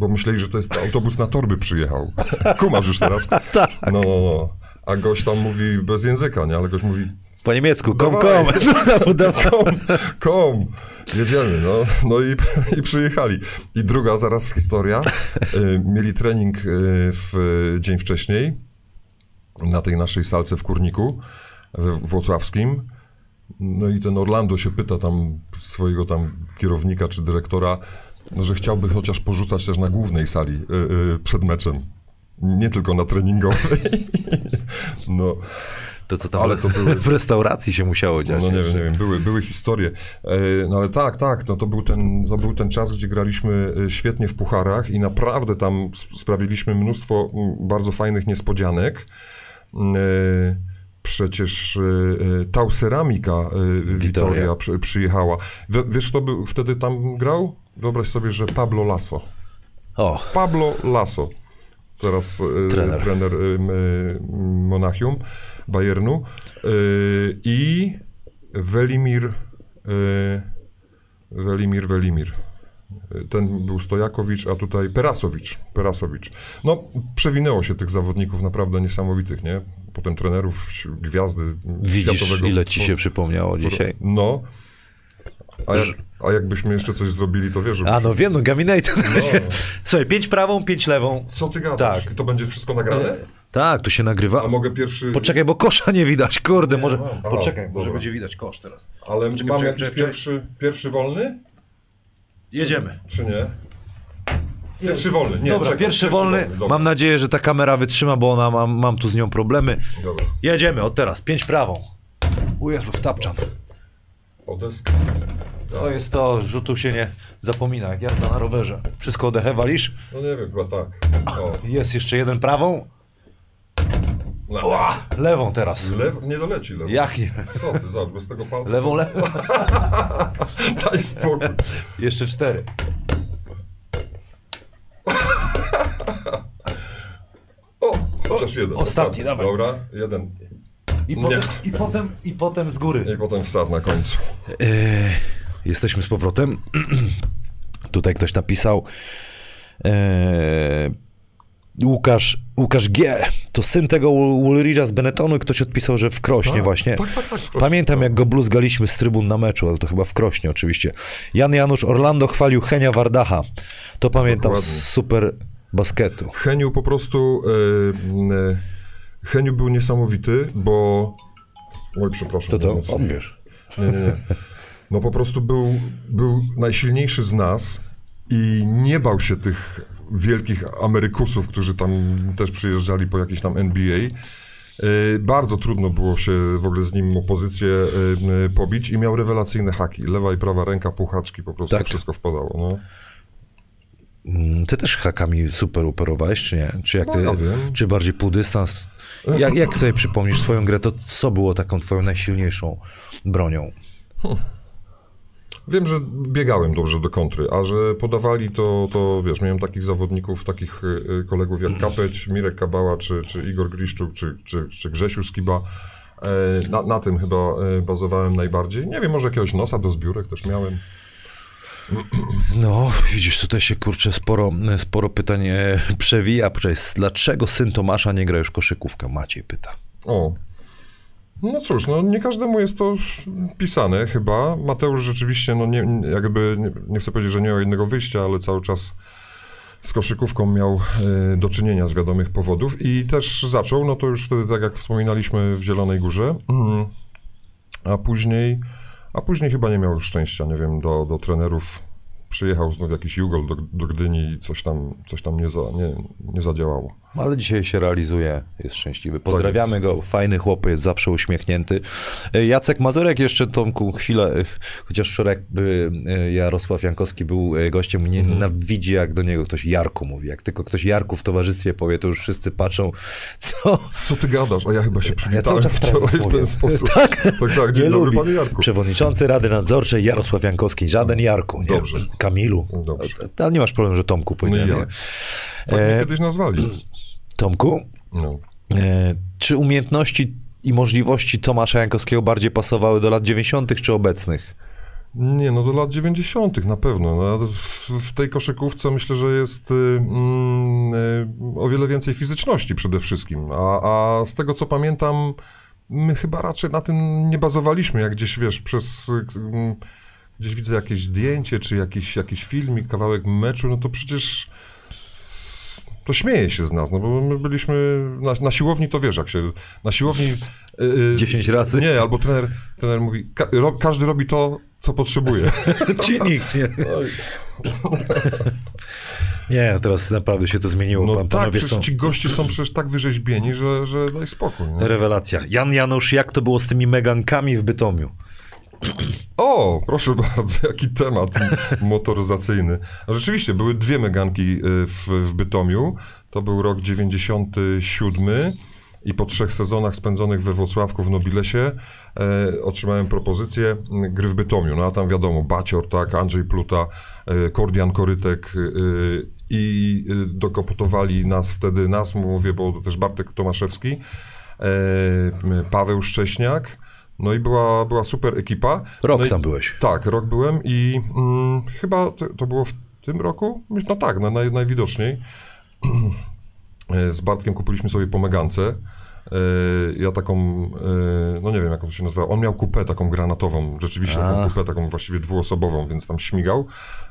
Bo myśleli, że to jest autobus na torby przyjechał. Kumasz już teraz? Tak. No, no, no. A gość tam mówi bez języka, nie? Ale gość mówi Po niemiecku, kom, kom. kom, kom, jedziemy, no. No i, i przyjechali. I druga zaraz historia. Y, Mieli trening y, w dzień wcześniej na tej naszej salce w Kurniku we włocławskim. No i ten Orlando się pyta tam swojego tam kierownika czy dyrektora, no, że chciałby chociaż porzucać też na głównej sali y, y, przed meczem. Nie tylko na treningowej. No, To co tam Ale to były- w restauracji się musiało dziać. no nie wiem, nie wiem, były, były historie. E, No ale tak, tak, no to był, ten, to był ten czas, gdzie graliśmy e, świetnie w pucharach i naprawdę tam sprawiliśmy mnóstwo bardzo fajnych niespodzianek. E, Przecież Tau Ceramika Witoria przy, przyjechała. Wie- Wiesz, kto był wtedy tam grał? Wyobraź sobie, że Pablo Lasso. O, Pablo Lasso. Teraz e, Trener. trener, m, e, Monachium, Bayernu. I Welimir, Welimir, Welimir. Ten był Stojakowicz, a tutaj Perasowicz. Perasowicz. No, przewinęło się tych zawodników naprawdę niesamowitych, nie? Potem trenerów, gwiazdy widzisz, ile ci się przypomniało dzisiaj. No. A, jak, a jakbyśmy jeszcze coś zrobili, to wiesz, że... A no wiem, no Gaminator. Słuchaj, pięć prawą, pięć lewą. Co ty gadasz? Tak. To będzie wszystko nagrane? Tak, to się nagrywa. A mogę pierwszy... Poczekaj, bo kosza nie widać, kurde, może... mam. Aha, Poczekaj, może dobra. będzie widać kosz teraz. Ale Czekaj, mam czekaj, jakiś czekaj, pierwszy, pierwszy wolny? Jedziemy. Czy nie? Pierwszy wolny. Nie, Dobra, czekaj, pierwszy wolny. Dobra. Mam nadzieję, że ta kamera wytrzyma, bo ona mam, mam tu z nią problemy. Dobra. Jedziemy od teraz. Pięć prawą. U Jezu, wtapczan. O deskę. To jest to, rzutu się nie zapomina, jak jazda na rowerze. Wszystko o dechę walisz? No nie wiem, chyba tak. O, Jest jeszcze jeden prawą. Lewą teraz. Lew, nie doleci lewo. Jak nie? Co ty, zobacz, bez tego palca. Lewą, lewą. Daj spokój. Jeszcze cztery. O, chociaż jeden. Ostatni, dawaj. Dobra, jeden. I potem, i potem, i potem z góry. I potem wsad na końcu. E, jesteśmy z powrotem. Tutaj ktoś napisał. E, Łukasz, Łukasz G. To syn tego Woolridge'a z Benettonu i ktoś odpisał, że w Krośnie Tak, właśnie. tak, tak, tak, w Krośnie, Pamiętam jak go bluzgaliśmy z trybun na meczu, ale to chyba w Krośnie oczywiście. Jan Janusz Orlando chwalił Henia Wardacha. To pamiętam Dokładnie. z super basketu. Heniu po prostu. E, e, Heniu był niesamowity, bo. Oj, przepraszam. To to odbierz. Nie, nie, nie. No po prostu był, był najsilniejszy z nas i nie bał się tych wielkich Amerykusów, którzy tam też przyjeżdżali po jakieś tam NBA. E, Bardzo trudno było się w ogóle z nim o pozycję e, e, pobić i miał rewelacyjne haki. Lewa i prawa ręka, półhaczki, po prostu Tak. wszystko wpadało. No. Mm, Ty też hakami super operowałeś, czy nie? Czy jak No, ty, ja czy bardziej półdystans? Jak, jak sobie przypomnisz swoją grę, to co było taką twoją najsilniejszą bronią? Wiem, że biegałem dobrze do kontry, a że podawali to, to wiesz, miałem takich zawodników, takich y, y, kolegów jak Kapeć, Mirek Kabała, czy, czy Igor Griszczuk, czy, czy, czy Grzesiu Skiba. E, Na, na tym chyba e, bazowałem najbardziej. Nie wiem, może jakiegoś nosa do zbiórek też miałem. No, widzisz, tutaj się kurczę sporo, sporo pytań e, przewija. Przez, dlaczego syn Tomasza nie gra już koszykówkę? Maciej pyta. O. No cóż, no nie każdemu jest to pisane chyba. Mateusz rzeczywiście, no nie, jakby, nie, nie chcę powiedzieć, że nie miał innego wyjścia, ale cały czas z koszykówką miał e, do czynienia z wiadomych powodów i też zaczął, no to już wtedy, tak jak wspominaliśmy, w Zielonej Górze, Mhm. a później, a później chyba nie miał szczęścia, nie wiem, do, do trenerów. Przyjechał znów jakiś Jugol do, do Gdyni i coś tam, coś tam nie, za, nie, nie zadziałało. Ale dzisiaj się realizuje, jest szczęśliwy. Pozdrawiamy go, fajny chłop, jest zawsze uśmiechnięty. E, Jacek Mazurek jeszcze, Tomku, chwilę, e, chociaż wczoraj e, Jarosław Jankowski był gościem, mnie nienawidzi, jak do niego ktoś Jarku mówi. Jak tylko ktoś Jarku w towarzystwie powie, to już wszyscy patrzą, co... Co ty gadasz? A ja chyba się Ja przywitałem cały czas wczoraj w mówię. ten sposób. Tak? tak, tak dzień Nie dobry lubi. Jarku. Przewodniczący Rady Nadzorczej Jarosław Jankowski, żaden Jarku. Nie? Dobrze. Kamilu. Dobrze. Ale nie masz problemu, że Tomku No powiedziałem. ja. Tak mnie E, kiedyś nazwali. Tomku, No. E, czy umiejętności i możliwości Tomasza Jankowskiego bardziej pasowały do lat 90. czy obecnych? Nie, no do lat 90. na pewno. No, w, w tej koszykówce myślę, że jest y, mm, y, o wiele więcej fizyczności przede wszystkim. A, a z tego co pamiętam, my chyba raczej na tym nie bazowaliśmy, jak gdzieś wiesz, przez. y, mm, Gdzieś widzę jakieś zdjęcie, czy jakiś, jakiś filmik, kawałek meczu, no to przecież to śmieje się z nas, no bo my byliśmy na, na siłowni, to wiesz, jak się na siłowni... Yy, 10 razy? Nie, albo trener, trener mówi, ka, ro, każdy robi to, co potrzebuje. Czy nic, nie? Nie, teraz naprawdę się to zmieniło. No Pan, tak, panowie są... ci goście są przecież tak wyrzeźbieni, że, że daj spokój. Nie? Rewelacja. Jan Janusz, jak to było z tymi megankami w Bytomiu? O, proszę bardzo, jaki temat motoryzacyjny. Rzeczywiście, były dwie meganki y, w, w Bytomiu. To był rok 97 i po trzech sezonach spędzonych we Włocławku w Nobilesie e, otrzymałem propozycję m, gry w Bytomiu. No a tam wiadomo, Bacior, tak, Andrzej Pluta, e, Kordian Korytek e, i e, dokopotowali nas wtedy, nas mówię, bo też Bartek Tomaszewski, e, Paweł Szcześniak, no i była, była super ekipa. Rok no i, tam byłeś. Tak, rok byłem i mm, chyba to, to było w tym roku? No tak, na, naj, najwidoczniej. E, Z Bartkiem kupiliśmy sobie po Megance. E, Ja taką, e, no nie wiem jak to się nazywa, on miał kupę taką granatową, rzeczywiście taką kupę taką właściwie dwuosobową, więc tam śmigał,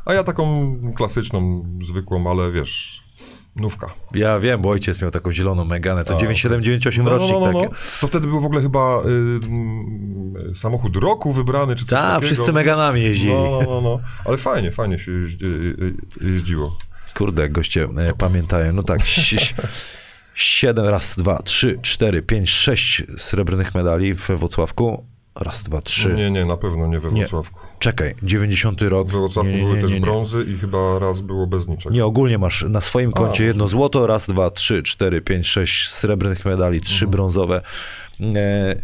a ja taką klasyczną, zwykłą, ale wiesz, nówka. Ja wiem, bo ojciec miał taką zieloną meganę. To A, 97, 98 No, no, rocznik no, no, takie. To wtedy był w ogóle chyba y, mm, samochód roku wybrany, czy coś Tak, takiego. wszyscy meganami jeździli. No, no, no, no. Ale fajnie, fajnie się y, y, jeździło. Kurde, goście e, pamiętają. No tak, si- si- siedem, raz, dwa, trzy, cztery, pięć, sześć srebrnych medali we Wrocławku. Raz, dwa, trzy. Nie, nie, na pewno nie we Nie. Czekaj, 90 rok. We Wrocławku Nie, nie, były nie, też nie, nie. brązy i chyba raz było bez niczego. Nie, ogólnie masz na swoim koncie A, jedno złoto, raz, dwa, trzy, cztery, pięć, sześć srebrnych medali, trzy Mhm. brązowe. E,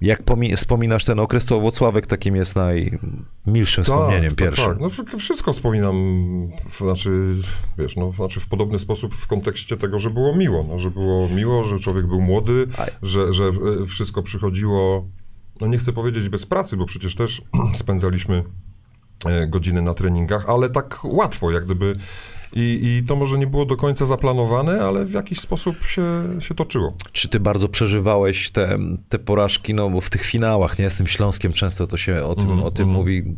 jak pomi- wspominasz ten okres, to Włocławek takim jest najmilszym wspomnieniem pierwszym. Tak, no wszy- wszystko wspominam, w- znaczy, wiesz, no, znaczy w podobny sposób w kontekście tego, że było miło, no, że było miło, że człowiek był młody, że, że wszystko przychodziło, no nie chcę powiedzieć bez pracy, bo przecież też spędzaliśmy e, godziny na treningach, ale tak łatwo, jak gdyby i, i to może nie było do końca zaplanowane, ale w jakiś sposób się, się toczyło. Czy ty bardzo przeżywałeś te, te porażki, no bo w tych finałach, nie, tym Śląskiem często to się o tym, Mhm, o tym mhm. mówi.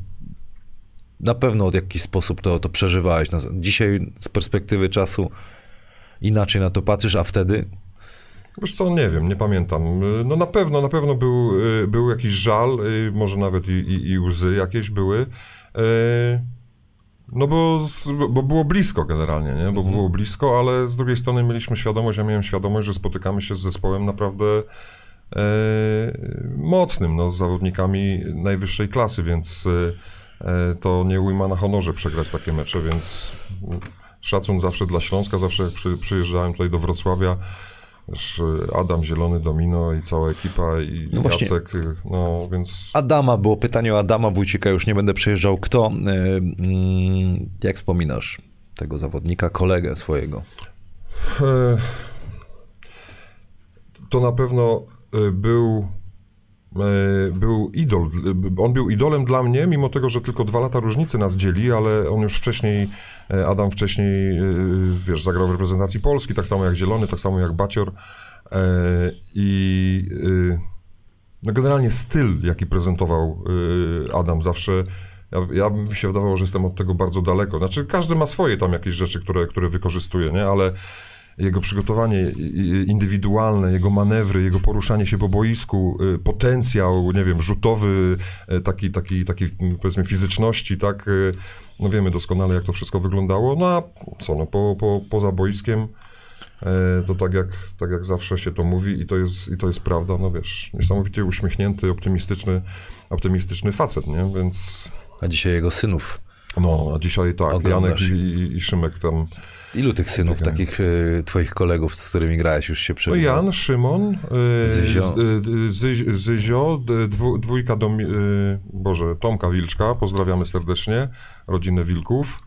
Na pewno w jakiś sposób to, to przeżywałeś. No, dzisiaj z perspektywy czasu inaczej na to patrzysz, a wtedy Wiesz co, nie wiem, nie pamiętam. No na pewno, na pewno był, y, był jakiś żal, y, może nawet i, i, i łzy jakieś były. Y, No bo, bo było blisko generalnie, nie? Bo było blisko, ale z drugiej strony mieliśmy świadomość, ja miałem świadomość, że spotykamy się z zespołem naprawdę e, mocnym, no, z zawodnikami najwyższej klasy, więc e, to nie ujma na honorze przegrać takie mecze, więc mm, szacun zawsze dla Śląska, zawsze jak przy, przyjeżdżałem tutaj do Wrocławia, Adam Zielony, Domino i cała ekipa i No właśnie. Jacek, no więc Adama, było pytanie o Adama Wójcika, już nie będę przejeżdżał. Kto, mm, jak wspominasz tego zawodnika, kolegę swojego? E, To na pewno e, był, był idol. On był idolem dla mnie, mimo tego, że tylko dwa lata różnicy nas dzieli, ale on już wcześniej, e, Adam wcześniej, e, wiesz, zagrał w reprezentacji Polski, tak samo jak Zielony, tak samo jak Bacior. E, I e, no generalnie styl, jaki prezentował Adam, zawsze. Ja, ja mi się wydawało, że jestem od tego bardzo daleko. Znaczy, każdy ma swoje tam jakieś rzeczy, które, które wykorzystuje, nie? Ale jego przygotowanie indywidualne, jego manewry, jego poruszanie się po boisku, y, potencjał, nie wiem, rzutowy, y, taki, taki, taki mm, powiedzmy fizyczności, tak? y, No wiemy doskonale, jak to wszystko wyglądało. No a co, no po, po, poza boiskiem to tak jak, tak jak zawsze się to mówi i to, jest, i to jest prawda, no wiesz, niesamowicie uśmiechnięty, optymistyczny, optymistyczny facet, nie? Więc A dzisiaj jego synów. no, a dzisiaj tak, Oglądasz. Janek i, i, i Szymek tam, Ilu tych synów, Czekaj. takich e, twoich kolegów, z którymi grałeś, już się no przewidział? Jan, Szymon, e, Zyzio. e, Zy, Zyzio, dwu, dwójka do, Boże, Tomka Wilczka, pozdrawiamy serdecznie, rodzinę Wilków.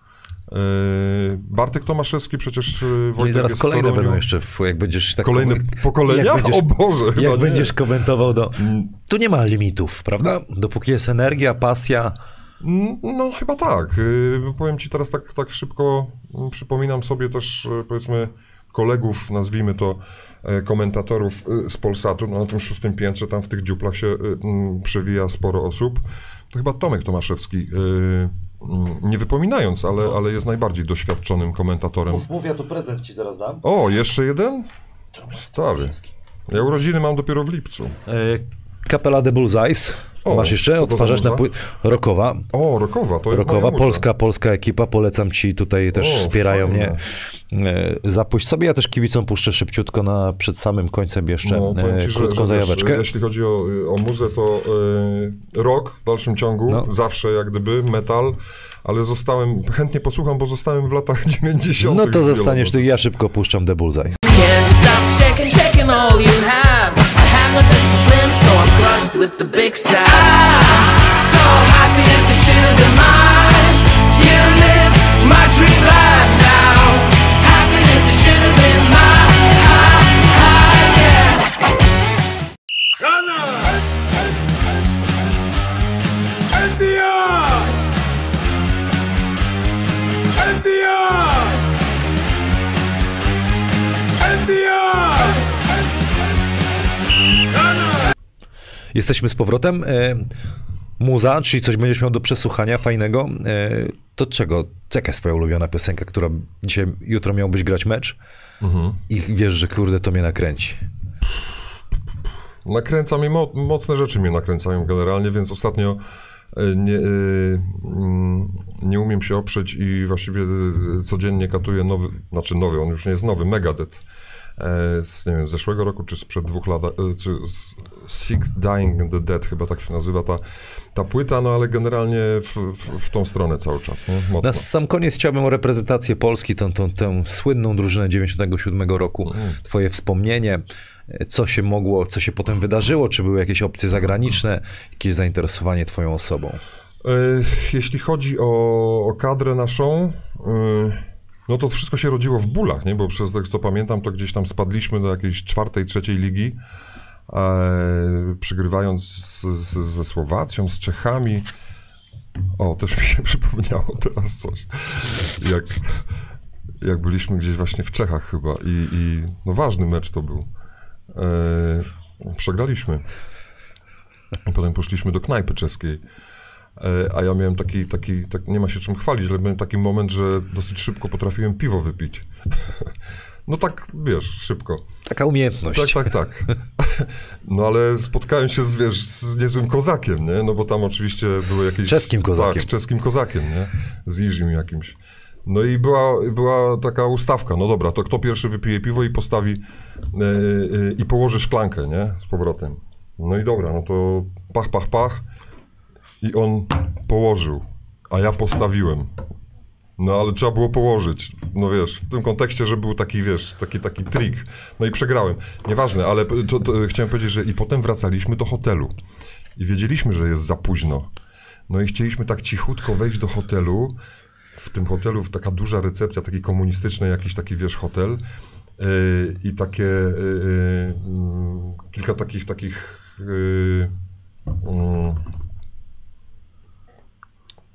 Bartek Tomaszewski przecież No i zaraz kolejne będą jeszcze, jak będziesz tak... Kolejne pokolenia? Jak będziesz, o Boże, jak nie. będziesz komentował do... Tu nie ma limitów, prawda? Dopóki jest energia, pasja, No chyba tak. Y, Powiem ci teraz tak, tak szybko, mm, przypominam sobie też y, powiedzmy kolegów, nazwijmy to e, komentatorów y, z Polsatu, no, na tym szóstym piętrze, tam w tych dziuplach się mm, przewija sporo osób. To chyba Tomek Tomaszewski, mm, nie wypominając, ale, ale jest najbardziej doświadczonym komentatorem. Mów, ja tu prezent ci zaraz dam. O, jeszcze jeden? Stary. Ja urodziny mam dopiero w lipcu. E, Kapela The Bullseyes. O, Masz jeszcze? Odtwarzasz za na muza? pły... Rokowa. O, Rokowa, to jest Rokowa, polska, polska ekipa, polecam ci, tutaj też O, wspierają fajne. mnie. E, Zapuść sobie, ja też kibicom puszczę szybciutko na, przed samym końcem jeszcze No, e, ci, krótką że zajaweczkę. Jeśli chodzi o, o muzę, to y, rock w dalszym ciągu, No. zawsze jak gdyby, metal, ale zostałem, chętnie posłucham, bo zostałem w latach 90. No to zostaniesz tu, wieloma- ja szybko puszczam The Bullseyes. So I'm crushed with the big side. I'm so happy this shit have been mine. You live my dream Jesteśmy z powrotem. E, muza, czyli coś będziesz miał do przesłuchania fajnego. E, to czego? Jaka jest twoja ulubiona piosenka, która dzisiaj, jutro miałbyś grać mecz Mhm. i wiesz, że kurde, to mnie nakręci. Nakręca mnie, mo- mocne rzeczy mnie nakręcają generalnie, więc ostatnio e, nie, mm, nie umiem się oprzeć i właściwie codziennie katuję nowy, znaczy nowy, on już nie jest nowy, Megadeth. Z, nie wiem, zeszłego roku, czy sprzed dwóch lat, czy z Sick Dying the Dead, chyba tak się nazywa ta, ta płyta, no ale generalnie w, w, w tą stronę cały czas, nie? Mocno. Na sam koniec chciałbym o reprezentację Polski, tą, tą, tę słynną drużynę 97 roku. Twoje wspomnienie, co się mogło, co się potem wydarzyło, czy były jakieś opcje zagraniczne, jakieś zainteresowanie twoją osobą? E, Jeśli chodzi o, o kadrę naszą, e, no to wszystko się rodziło w bólach, nie? Bo przez tak co pamiętam, to gdzieś tam spadliśmy do jakiejś czwartej, trzeciej ligi, przegrywając z, z, ze Słowacją, z Czechami. O, też mi się przypomniało teraz coś. Jak, jak byliśmy gdzieś właśnie w Czechach chyba i, i no ważny mecz to był. E, przegraliśmy. I potem poszliśmy do knajpy czeskiej. E, A ja miałem taki, taki, tak, nie ma się czym chwalić, ale miałem taki moment, że dosyć szybko potrafiłem piwo wypić. No tak, wiesz, szybko. Taka umiejętność. Tak, tak, tak. No ale spotkałem się z, wiesz, z niezłym kozakiem, nie? No bo tam oczywiście były jakieś... czeskim kozakiem. Tak, z czeskim kozakiem, nie? Z Iżim jakimś. No i była, była taka ustawka, no dobra, to kto pierwszy wypije piwo i postawi e, e, i położy szklankę, nie? Z powrotem. No i dobra, no to pach, pach, pach i on położył, a ja postawiłem. No ale trzeba było położyć. No wiesz, w tym kontekście, że był taki, wiesz, taki, taki trik. No i przegrałem. Nieważne, ale to, to chciałem powiedzieć, że i potem wracaliśmy do hotelu. I wiedzieliśmy, że jest za późno. No i chcieliśmy tak cichutko wejść do hotelu. W tym hotelu taka duża recepcja, taki komunistyczny jakiś taki, wiesz, hotel. Yy, I takie yy, yy, kilka takich, takich yy, mm,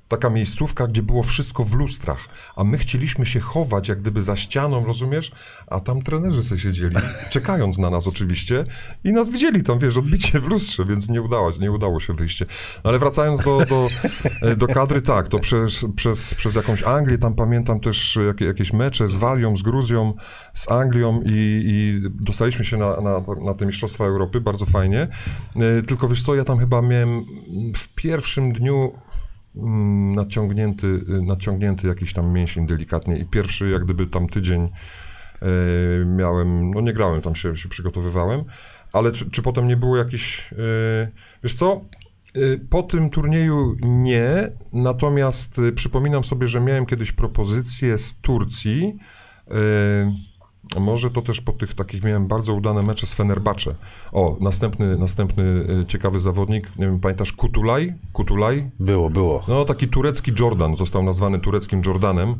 taka miejscówka, gdzie było wszystko w lustrach, a my chcieliśmy się chować jak gdyby za ścianą, rozumiesz? A tam trenerzy sobie siedzieli, czekając na nas oczywiście i nas widzieli tam, wiesz, odbicie w lustrze, więc nie udało, nie udało się wyjście. No, ale wracając do, do, e, do kadry, tak, to przez, przez, przez jakąś Anglię, tam pamiętam też jak, jakieś mecze z Walią, z Gruzją, z Anglią i, i dostaliśmy się na, na, na te Mistrzostwa Europy, bardzo fajnie. E, Tylko wiesz co, ja tam chyba miałem w pierwszym dniu mm, nadciągnięty, y, nadciągnięty jakiś tam mięsień delikatnie. I pierwszy jak gdyby tam tydzień e, miałem, no nie grałem, tam się, się przygotowywałem, ale czy, czy potem nie było jakiś, e, wiesz co, e, po tym turnieju nie, natomiast przypominam sobie, że miałem kiedyś propozycję z Turcji, może to też po tych takich miałem bardzo udane mecze z Fenerbahce. O, następny, następny e, ciekawy zawodnik, nie wiem, pamiętasz Kutulaj? Kutulaj? Było, było. No, taki turecki Jordan, został nazwany tureckim Jordanem e,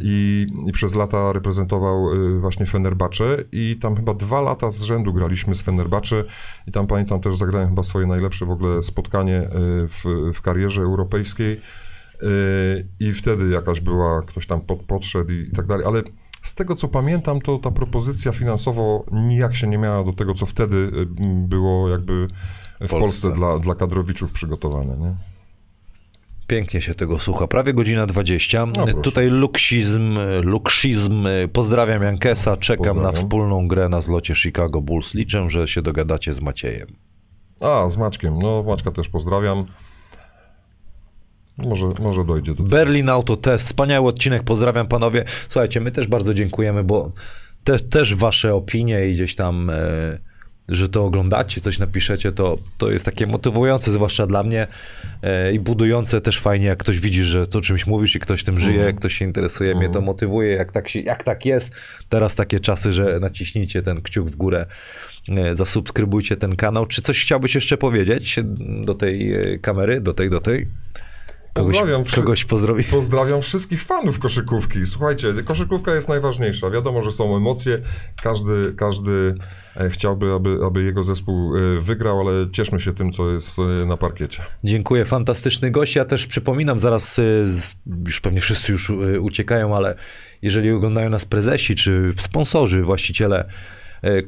i, i przez lata reprezentował e, właśnie Fenerbahce i tam chyba dwa lata z rzędu graliśmy z Fenerbahce i tam pamiętam też zagrałem chyba swoje najlepsze w ogóle spotkanie e, w, w karierze europejskiej e, i wtedy jakaś była, ktoś tam pod, podszedł i, i tak dalej, ale z tego co pamiętam, to ta propozycja finansowo nijak się nie miała do tego, co wtedy y, było jakby w Polsce. Polsce, dla, dla kadrowiczów przygotowane. Nie? Pięknie się tego słucha. Prawie godzina 20. No. Tutaj luksizm, luksizm. Pozdrawiam Jankesa, czekam na Pozdrawiam. wspólną grę na zlocie Chicago Bulls. Liczę, że się dogadacie z Maciejem. A, z Maćkiem. No, Maćka też pozdrawiam. Może, może dojdzie do tego. Berlin Autotest, wspaniały odcinek, pozdrawiam panowie. Słuchajcie, my też bardzo dziękujemy, bo te, też wasze opinie i gdzieś tam, e, że to oglądacie, coś napiszecie, to, to jest takie motywujące, zwłaszcza dla mnie e, i budujące też fajnie, jak ktoś widzi, że to czymś mówisz i ktoś tym żyje, jak ktoś się interesuje, mnie to motywuje, jak tak, się, jak tak jest. Teraz takie czasy, że naciśnijcie ten kciuk w górę, e, zasubskrybujcie ten kanał. Czy coś chciałbyś jeszcze powiedzieć do tej e, kamery, do tej, do tej? Kogoś, Pozdrawiam wszy- kogoś pozdrowi. Pozdrawiam wszystkich fanów koszykówki. Słuchajcie, koszykówka jest najważniejsza. Wiadomo, że są emocje. Każdy, każdy e, chciałby, aby, aby jego zespół e, wygrał, ale cieszmy się tym, co jest e, na parkiecie. Dziękuję, fantastyczny gość. Ja też przypominam, zaraz już pewnie wszyscy już uciekają, ale jeżeli oglądają nas prezesi czy sponsorzy, właściciele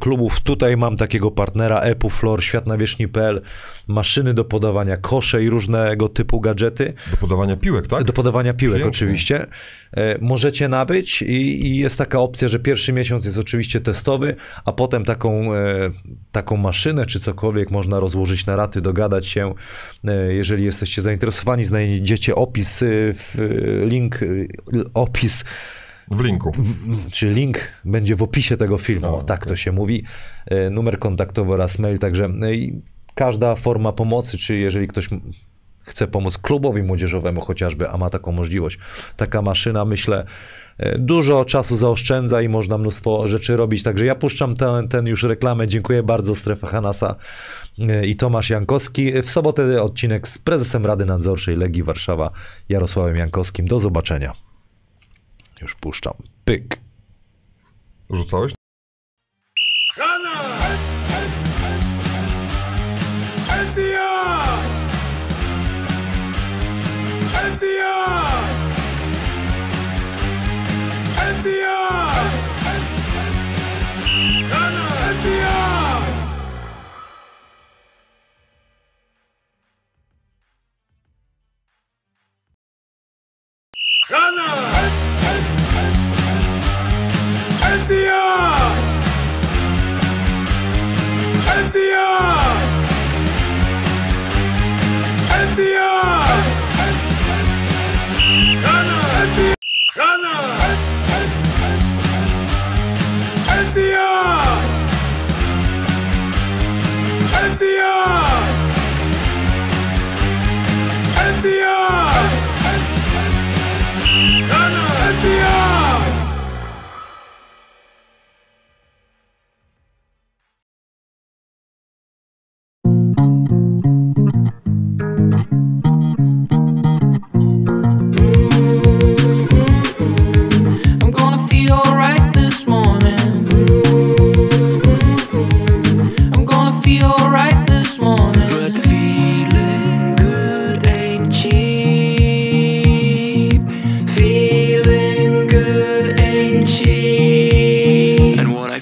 klubów. Tutaj mam takiego partnera Epuflor, światnawierzchni.pl, maszyny do podawania kosze i różnego typu gadżety. Do podawania piłek, tak? Do podawania piłek Pięknie. oczywiście. E, Możecie nabyć i, i jest taka opcja, że pierwszy miesiąc jest oczywiście testowy, a potem taką, e, taką maszynę czy cokolwiek można rozłożyć na raty, dogadać się. E, Jeżeli jesteście zainteresowani, znajdziecie opis, e, w, link, e, opis W linku. czy link będzie w opisie tego filmu, A, o, tak okej. to się mówi, E, numer kontaktowy oraz mail, także i każda forma pomocy, czy jeżeli ktoś chce pomóc klubowi młodzieżowemu chociażby, a ma taką możliwość, taka maszyna, myślę, e, dużo czasu zaoszczędza i można mnóstwo rzeczy robić, także ja puszczam ten, ten już reklamę, dziękuję bardzo, Strefa Hanasa e, i Tomasz Jankowski. W sobotę odcinek z prezesem Rady Nadzorczej Legii Warszawa, Jarosławem Jankowskim, do zobaczenia. Już puszczam, pyk. Rzucałeś?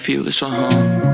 Feel is uh huh.